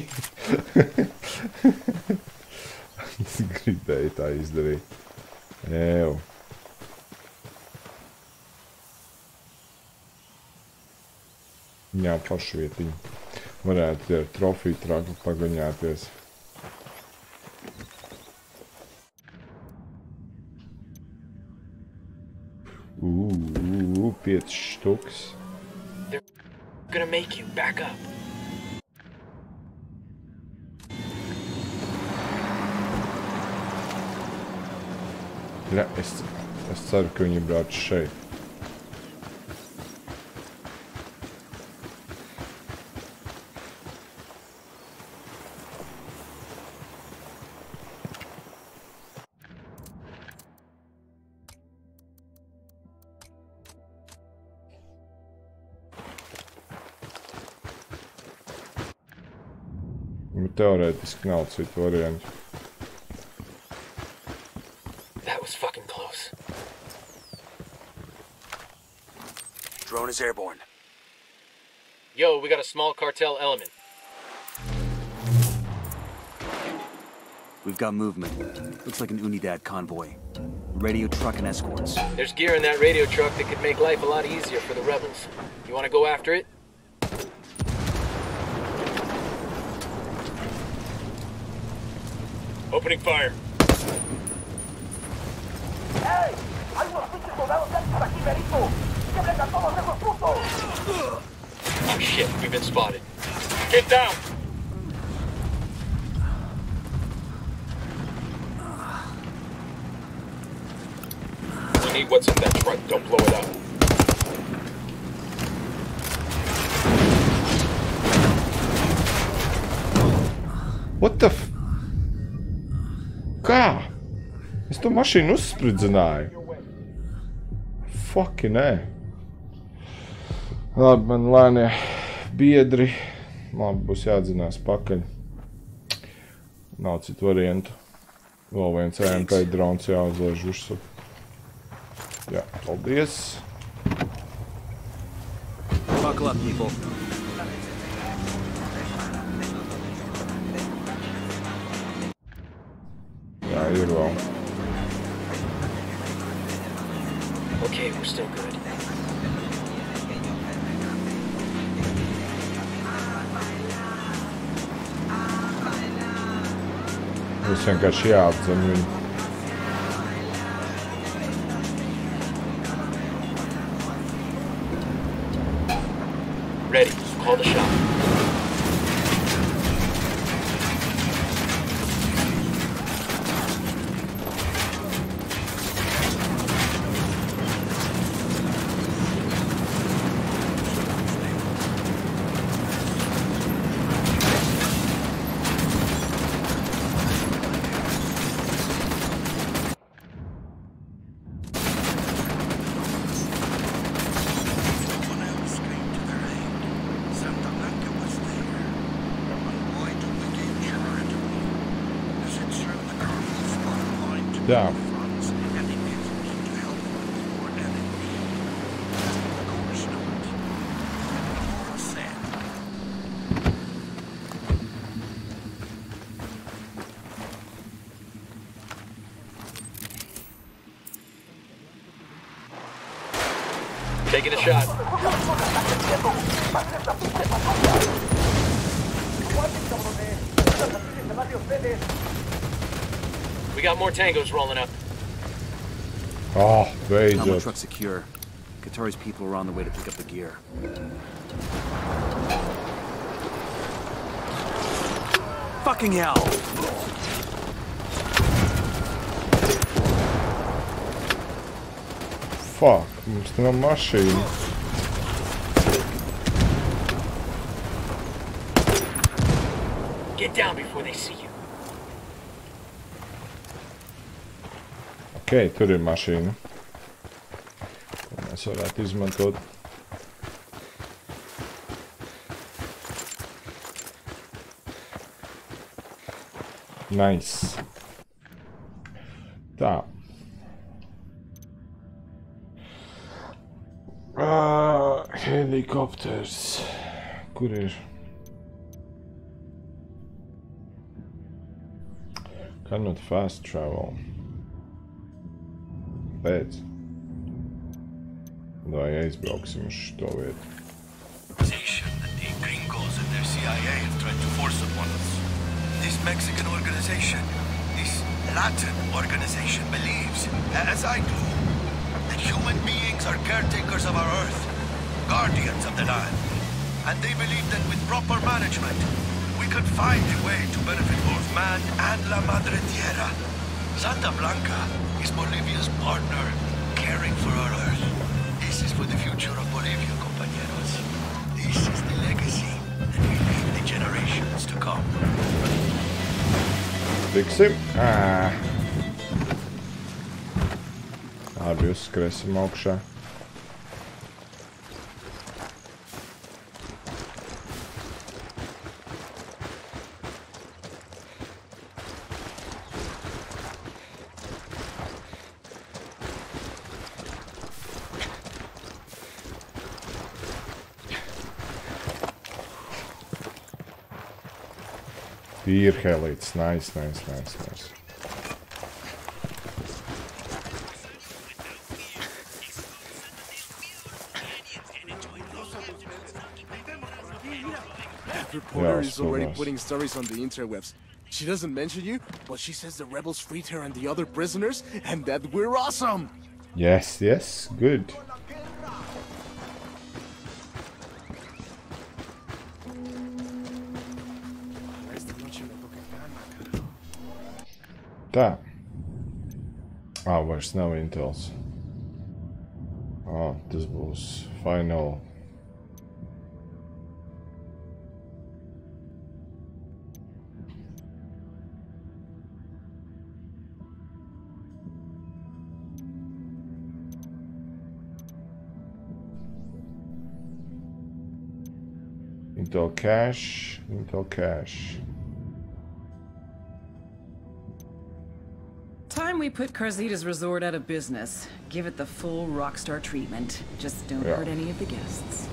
es gribēju tā izdarīt. Ew. Jā, pašu vietiņu. Varētu ar trofiju traku pagaņāties. Ū, pieci štuks. gonna make you back up. Jā, es, es ceru, ka viņi brauc šeit. Nu, teorētiski nav citu variantu. That was fucking close. Drone is airborne. Yo, we got a small cartel element. We've got movement. Looks like an Unidad convoy. Radio truck and escorts. There's gear in that radio truck that could make life a lot easier for the rebels. You wanna go after it? Opening fire. ¡Ey! ¡Hay unos pinches soldados yankees aquí, Berito! ¡Quebren a todos esos putos! Oh shit, we've been spotted. Get down! We need what's in that truck. Don't blow it up. What the mašīnu uzspridzināju. Fucking nē. Labi, man lēnie biedri. Labi, būs jādzinās pakaļ. Nav citu variantu. Vēl viens EMP drons jāuzlaiž uzsuk. Jā, paldies. Buckle up, people. Vienkārši jāapdzen viņu. Tangos rolling up. Oh, Combo beidzot. truck secure. Katari's people are on the way to pick up the gear. Fucking hell! Fuck, mums te nav mašīna. Get down before they see you. Ok, tur ir mašīna. Ko mēs varētu izmantot. Nice. Tā. Uh, helikopters. Kur ir? Cannot fast travel. Pēc. Vai aizbrauksim uz šo vietu. CIA. This Mexican organization, this Latin organization believes, as I do, that human beings are caretakers of our earth, guardians of the land. And they believe that with proper management, we could find a way to benefit both man and La Madre Tierra. Santa Blanca is Bolivia's partner, caring for our earth. This is for the future of Bolivia, compañeros. This is the legacy that we leave the generations to come. Tiksim. Ā. Labi, uzskrēsim augšā. Tīri helīts. Nice, nice, nice, nice. That reporter Yeah, is already so putting stories on the interwebs. She doesn't mention you, but she says the rebels freed her and the other prisoners, and that we're awesome. Yes, yes, good. Tā. Ā, vairs nav Intels. Ā, tas būs final. Intel cache, Intel cache. Time we put Carzita's resort out of business. Give it the full rockstar treatment. Just don't Yeah. hurt any of the guests.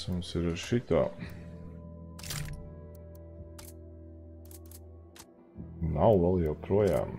Kas mums ir ar šito? Nav vēl joprojām.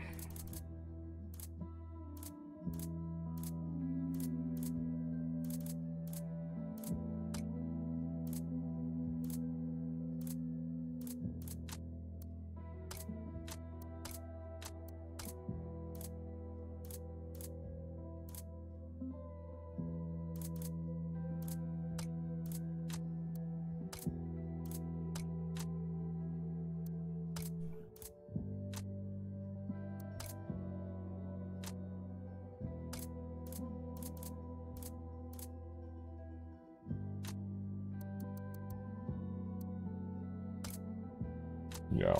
Jā.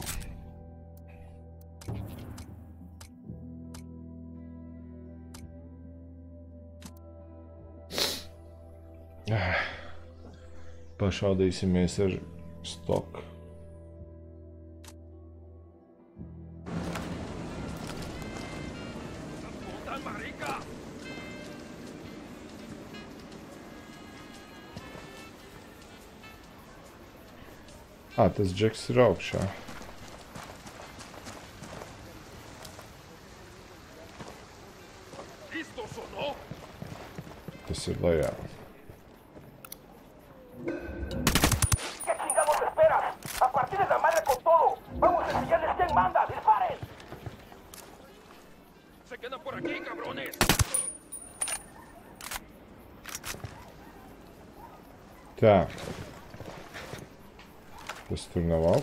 [sighs] Pašādīsimies ar stoku. Tas džeks ir augšā.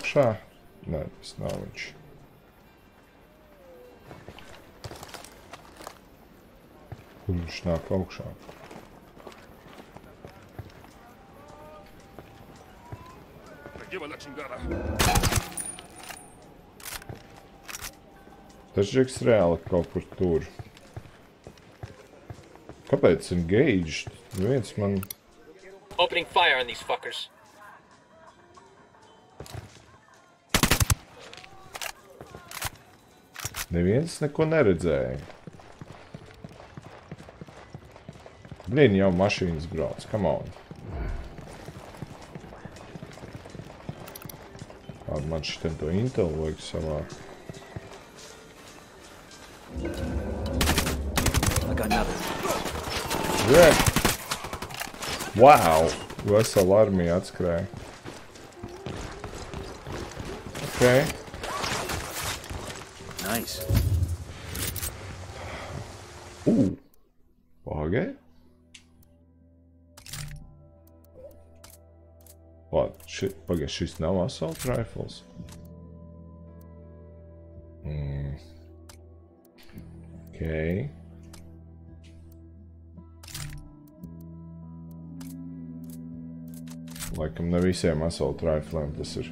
Augšā? Nē, tas nav viņš. Kur viņš nāk augšā? Tas džeks reāli kaut kur tur. Kāpēc engaged? Viens man... Opening fire on these fuckers. Neviens neko neredzēja. Blin, jau mašīnas brauc, come on. Kādu man šitam to Intel vajag savākt. I got another. Yeah. Wow! Vesela armija atskrēja. Okay. Šis nav assault rifles. Mm. Okay. Laikam ne visiem assault riflēm tas ir.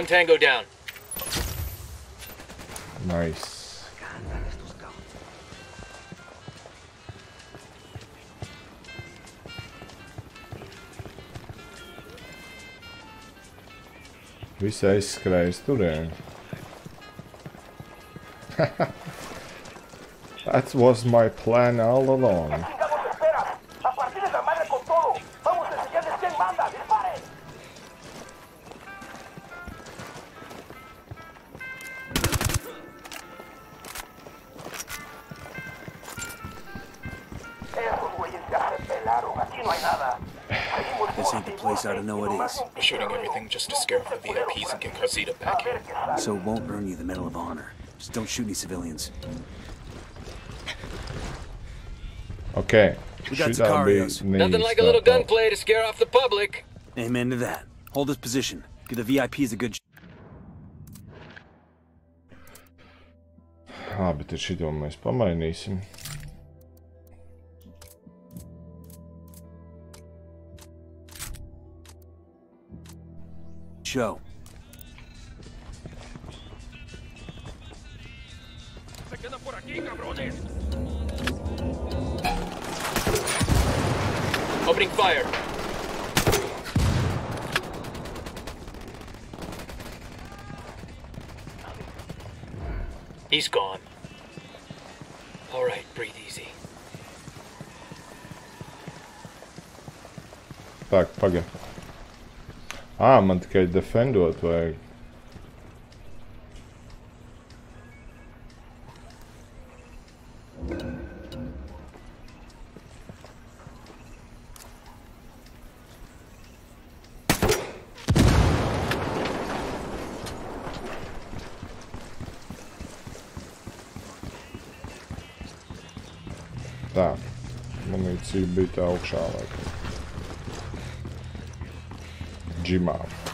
One tango down. Nice. Visi aizskrēja uz turieni. [laughs] That was my plan all along. Just to scare off the VIPs and get Carzita back here. So it won't earn you the Medal of Honor. Just don't shoot any civilians. Okay. We got Sicarios. Nothing like a little gunplay to scare off the public. Amen to that. Hold this position. Give the VIPs a good sh- Ā, bet šito mēs pamainīsim. Show. ¡Se quedan por aquí, cabrones! Opening fire. He's gone. All right, breathe easy. Tā, pagaid. Ā, ah, man tikai defendot vajag. Tā, man līdz bija tā augšā laikam. de mal.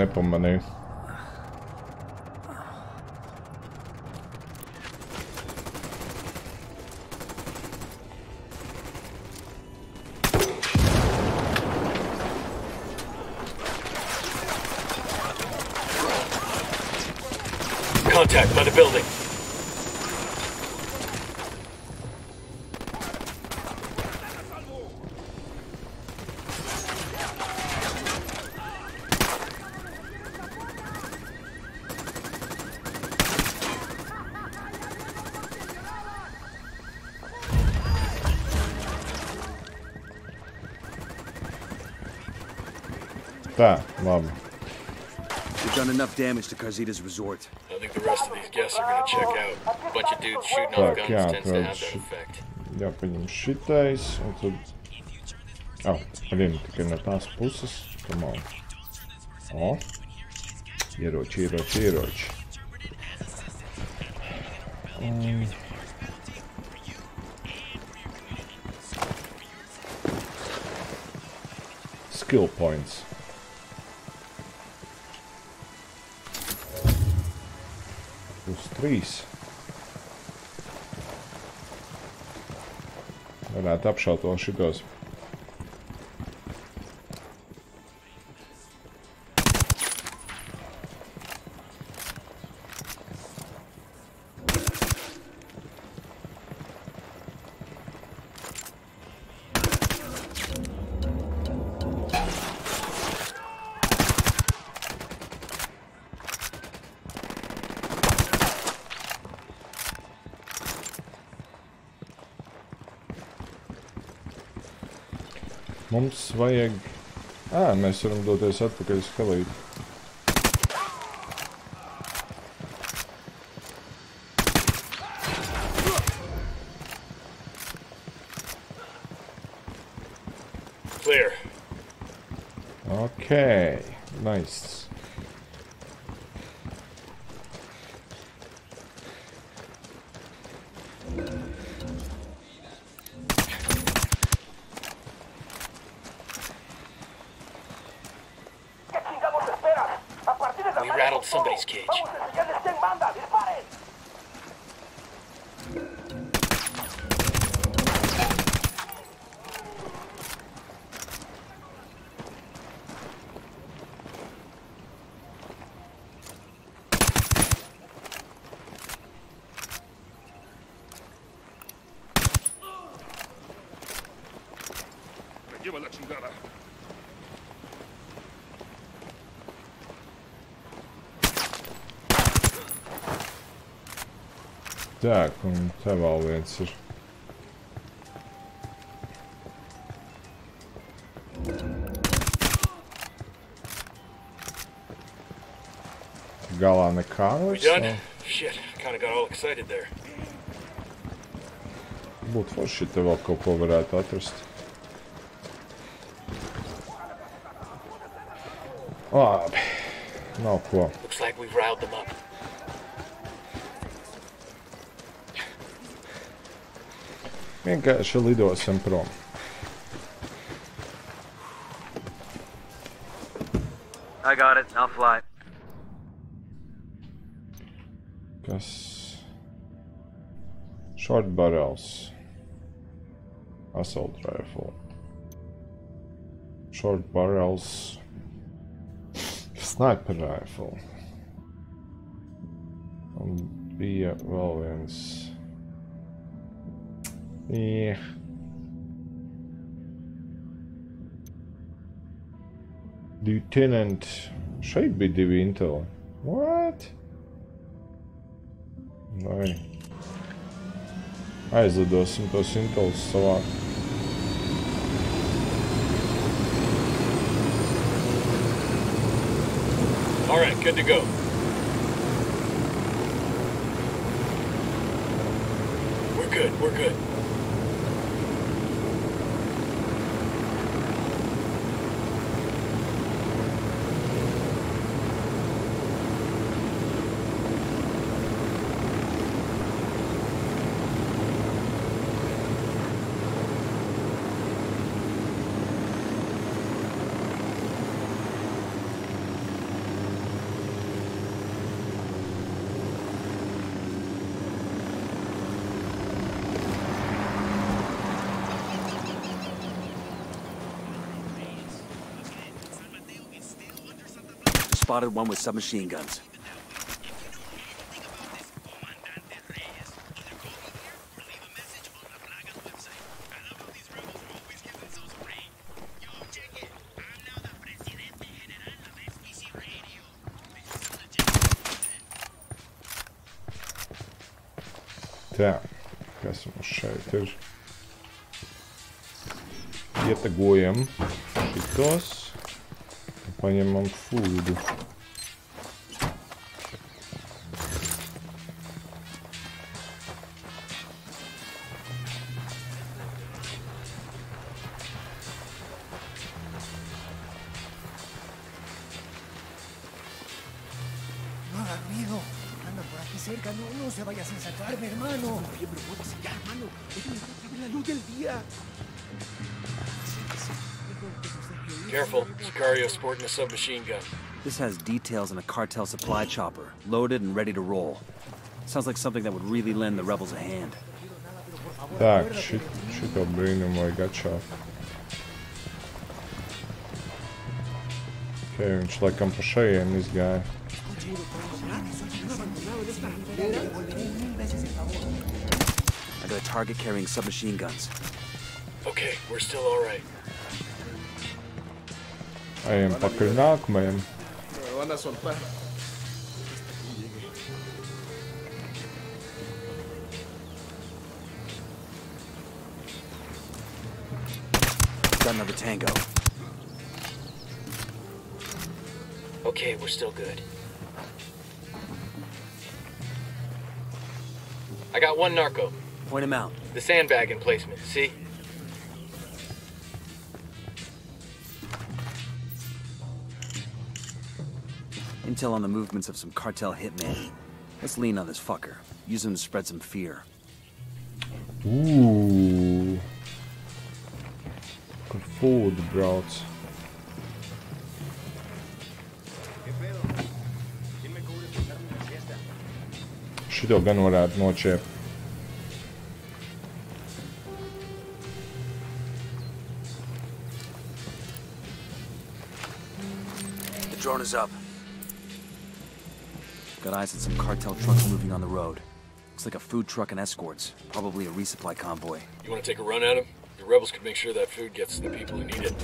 Nepamanīju. Contact by the building. Tā, labi. We've done enough damage to Karzita's resort. I think the rest of these guests are gonna check out. A bunch of dudes shooting off guns jā, tends to have that effect. Jāpaņem šitais, un tad... Au, oh, paņem tikai no tās puses. Come on. O. Ieroči, ieroči, ieroči. Um. Skill points. Chris. Dobra, tapša to, šitos. Mums vajag... Ā, mēs varam doties atpakaļ uz Helīdu. Tā, un te vēl viens ir. Galā nekā vairs nav. Shit, kinda got all excited there. Būtu forši, te vēl kaut ko varētu atrast. Labi, nav ko. Looks like we've riled them up. Vienkārši lidosim prom. I got it. I'll fly. Kas? Short barrels. Assault rifle. Short barrels. Sniper rifle. Un bija vēl viens. Yeah. Lieutenant. should be the inteli. What? Vai. Aizlidosim tos intelus savākt. All right, good to go. We're good, we're good. Spotted one with submachine guns. Tā, kas mums šeit ir? Ietagojam šitos. Paņemam fūdu. No sporting a submachine gun. This has details on a cartel supply chopper, loaded and ready to roll. Sounds like something that would really lend the rebels a hand. Tā, šit, šito brīnumu vajag atšākt. Ok, viņš laikam pa šajien izgāja. I got a target carrying submachine guns. Okay, we're still all right. Ejam pakaļ nākamajam. Me van a soltar. Got another tango. Okay, we're still good. I got one narco. Point him out. The sandbag emplacement, see? On the movements of some cartel hitmen. Let's lean on this fucker. Use him to spread some fear. Ooh. Kur fūdu brauc. Šito gan varētu nočiept. The drone is up. Got eyes on some cartel trucks moving on the road. Looks like a food truck and escorts. Probably a resupply convoy. You want to take a run at him? The rebels could make sure that food gets to the people who need it.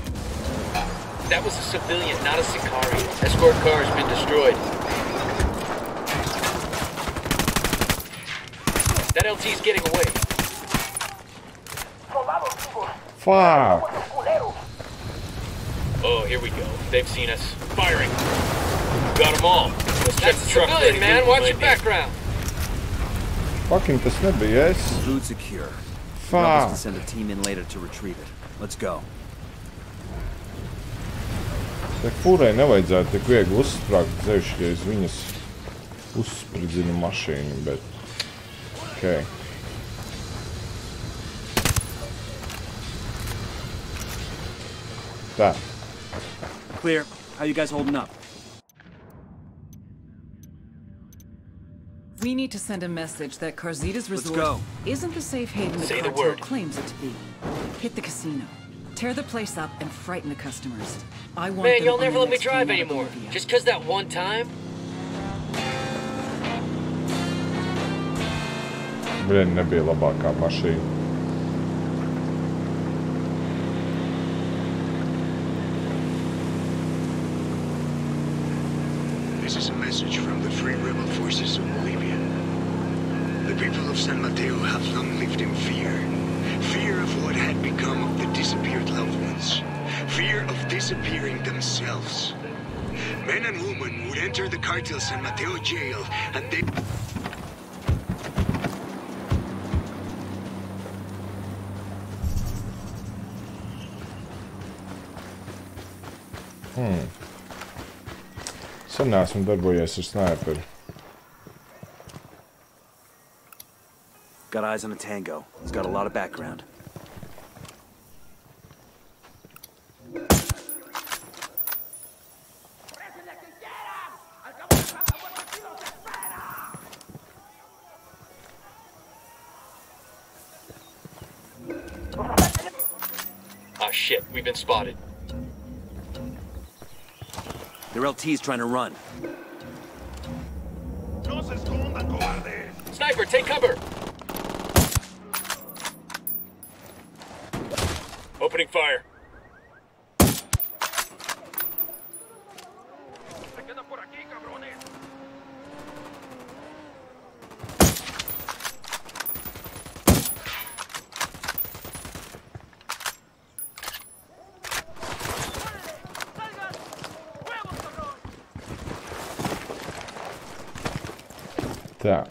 That was a civilian, not a Sicari. Escort car has been destroyed. That LT's getting away. Fuck! Oh, here we go. They've seen us. Firing. Got them all. Let's check That's the a truck. civilian, man. loot Watch your need. background. Fucking tas nebija es. Food secure. Rebels Fuck. can send a team in later to retrieve it. Let's go. Te fūrai nevajadzētu tik viegli uzsprāgt zevišķi, ja es viņas uzspridzinu mašīnu, bet... Ok. Tā. Clear. How you guys holding up? We need to send a message that Carzita's resort go. isn't the safe haven the Say the cartel word. claims it to be. Hit the casino. Tear the place up and frighten the customers. I want Man, y'all never let me drive plane out of anymore. Bolivia. Just 'cause that one time? Blin, nebija labākā mašīna. This is a message from the Free Rebel Forces of Bolivia. The people of San Mateo have long lived in fear. Fear of what had become of the disappeared loved ones. Fear of disappearing themselves. Men and women would enter the cartel San Mateo jail and they... Hmm. Sen neesmu darbojies ar snaiperu. Got eyes on a tango. He's got a lot of background. Been spotted. Their LT's trying to run. Sniper, take cover! Opening fire. Tā.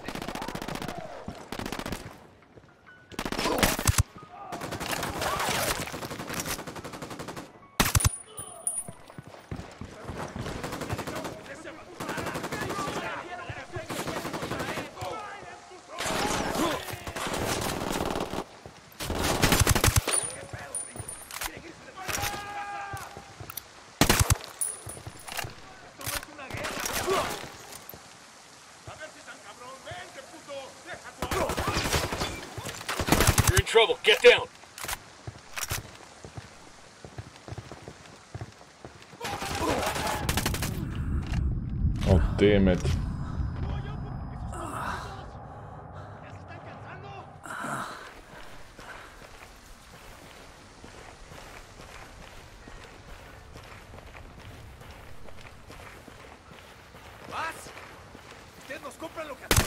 You're in trouble. Get down. Oh, damn it.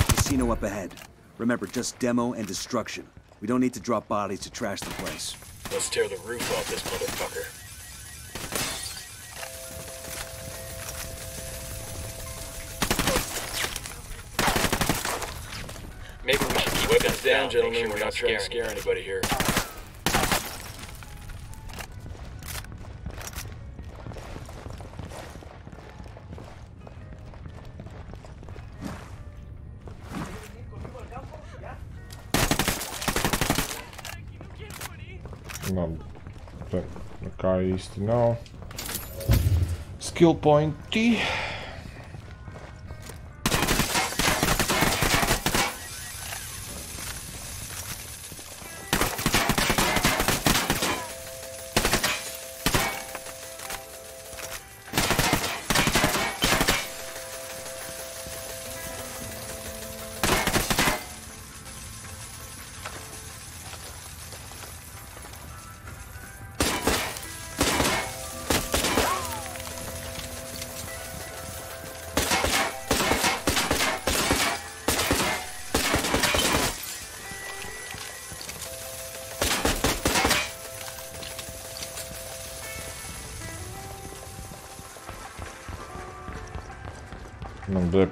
Casino up ahead. Remember, just demo and destruction. We don't need to drop bodies to trash the place. Let's tear the roof off this motherfucker. Down, down, gentlemen. Sure We're we're not not trying to scare anybody here. Labi. Bet nekā īsti nav. Skill pointi. Man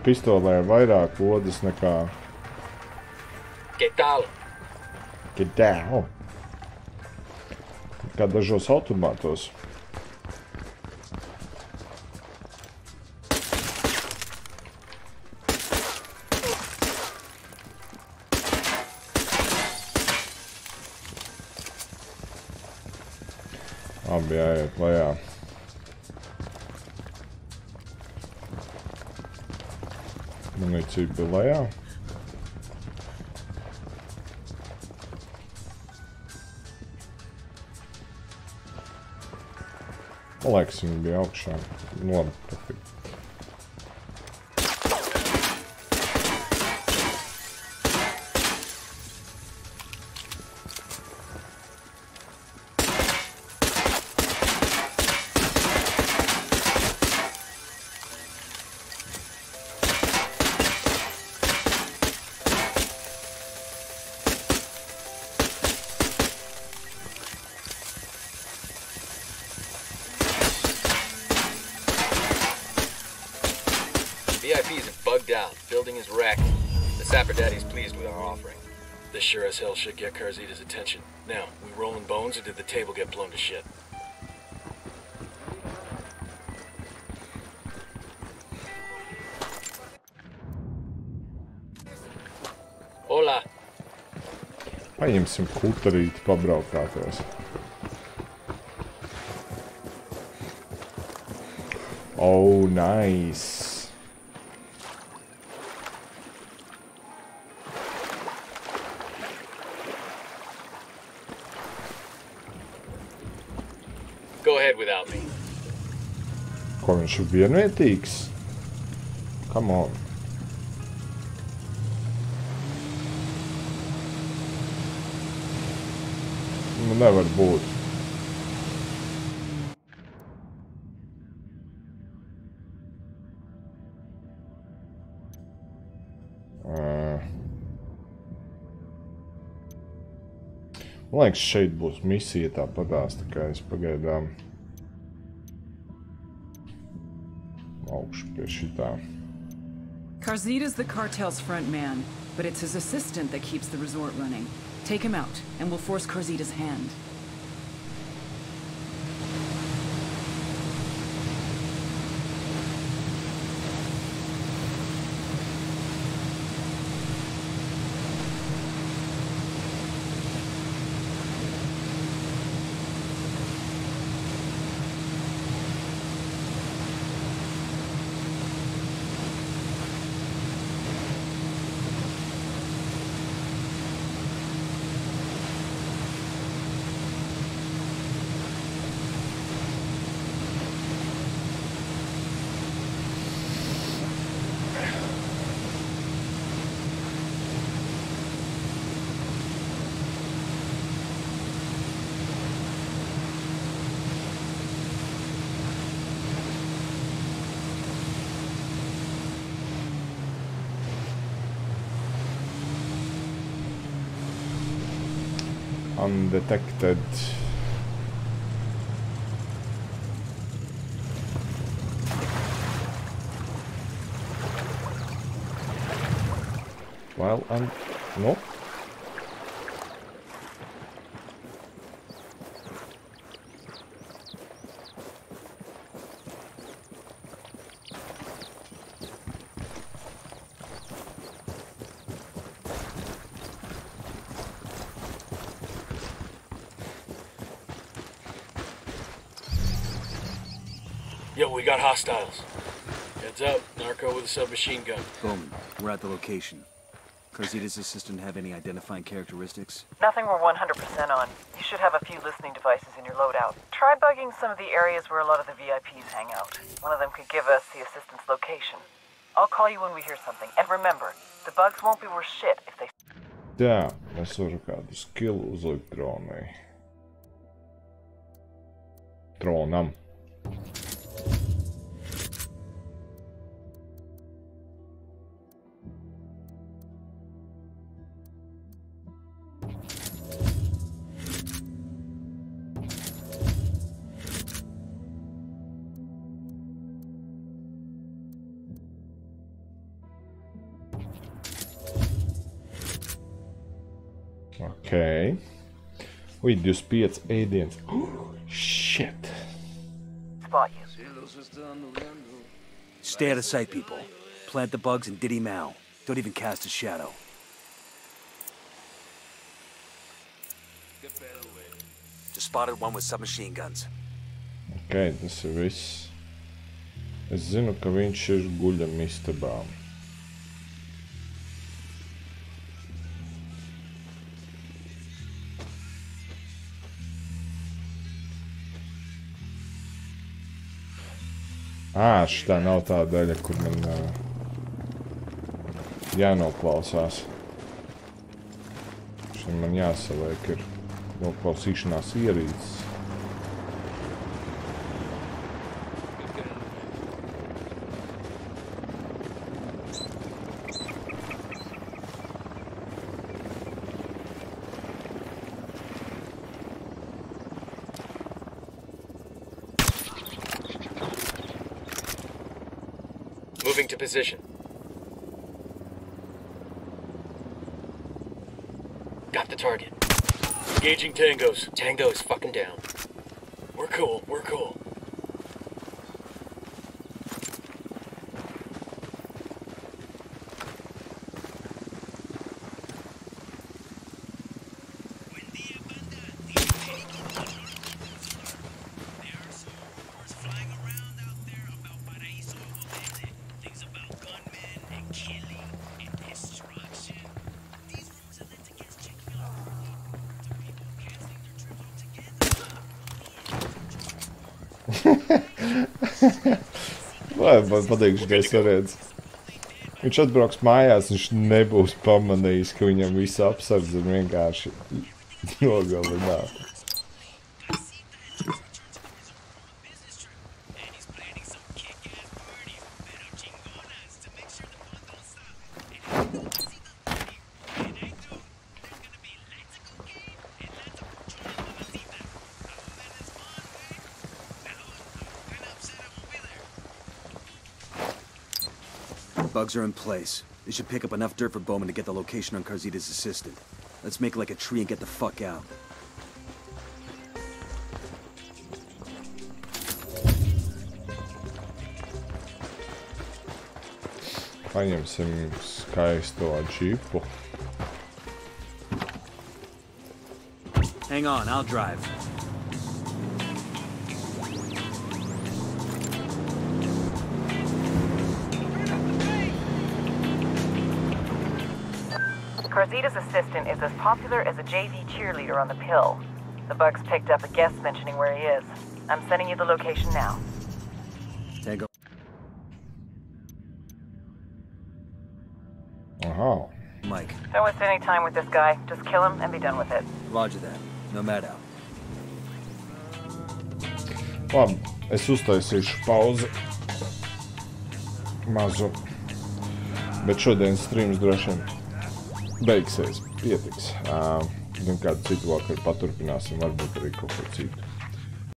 pistolē vairāk odas nekā ¿Qué tal? gedēl. Kā dažos automātos. municiju Belajā. Laiks viņu bija augšā. Nu, labi, pafīgi. Kutarīti, pabraukāties. Oh, nice. Go ahead without me. Ko viņš ir vienvietīgs? Come on. Nevar būt. Ā. Man liekas, šeit būs misija tāpatās, tā kā es pagaidām augšu pie šitā. Carzita's the cartel's front man, but it's his assistant that keeps the resort running. Take him out, and we'll force Carzita's hand. Undetected. Well, I'm no. Yo, we got hostiles. Heads up, narco with a submachine gun. Bowman, we're at the location. Carzita's assistant have any identifying characteristics? Nothing we're 100% on. You should have a few listening devices in your loadout. Try bugging some of the areas where a lot of the VIPs hang out. One of them could give us the assistant's location. I'll call you when we hear something. And remember, the bugs won't be worth shit if they... Tā, es varu kādu skilu uzlikt dronai. Dronam. Ui, 25 ēdiens. Shit. Spot you. Stay out of sight, people. Plant the bugs and Diddy Mao. Don't even cast a shadow. Just spotted one with submachine guns. Ok, tas ir viss. Es zinu, ka viņš ir guļam istabā. Ā, šitā nav tā daļa, kur man uh, jānoklausās. Šim man jāsaliek ir noklausīšanās ierīces. Position. Got the target. Engaging tangos. Tango is fucking down. We're cool. We're cool. Man patīk šis sarēdz. Viņš atbrauks mājās, viņš nebūs pamanījis, ka viņam viss apsardz un vienkārši nogalināt. Bugs are in place. They should pick up enough dirt for Bowman to get the location on Carzita's assistant. Let's make like a tree and get the fuck out. Paņemsim skaisto džipu. Hang on, I'll drive. Carzita's assistant is as popular as a JV cheerleader on the pill. The Bugs picked up a guest mentioning where he is. I'm sending you the location now. Tango. Aha. Mike. Don't waste any time with this guy. Just kill him and be done with it. Roger that. Nomad out. Labi, es uztaisīšu pauzi. Mazu. Bet šodien streams droši vien beigsies. Pietiks. Uh, gan kādu citu vakaru paturpināsim, varbūt arī kaut ko citu.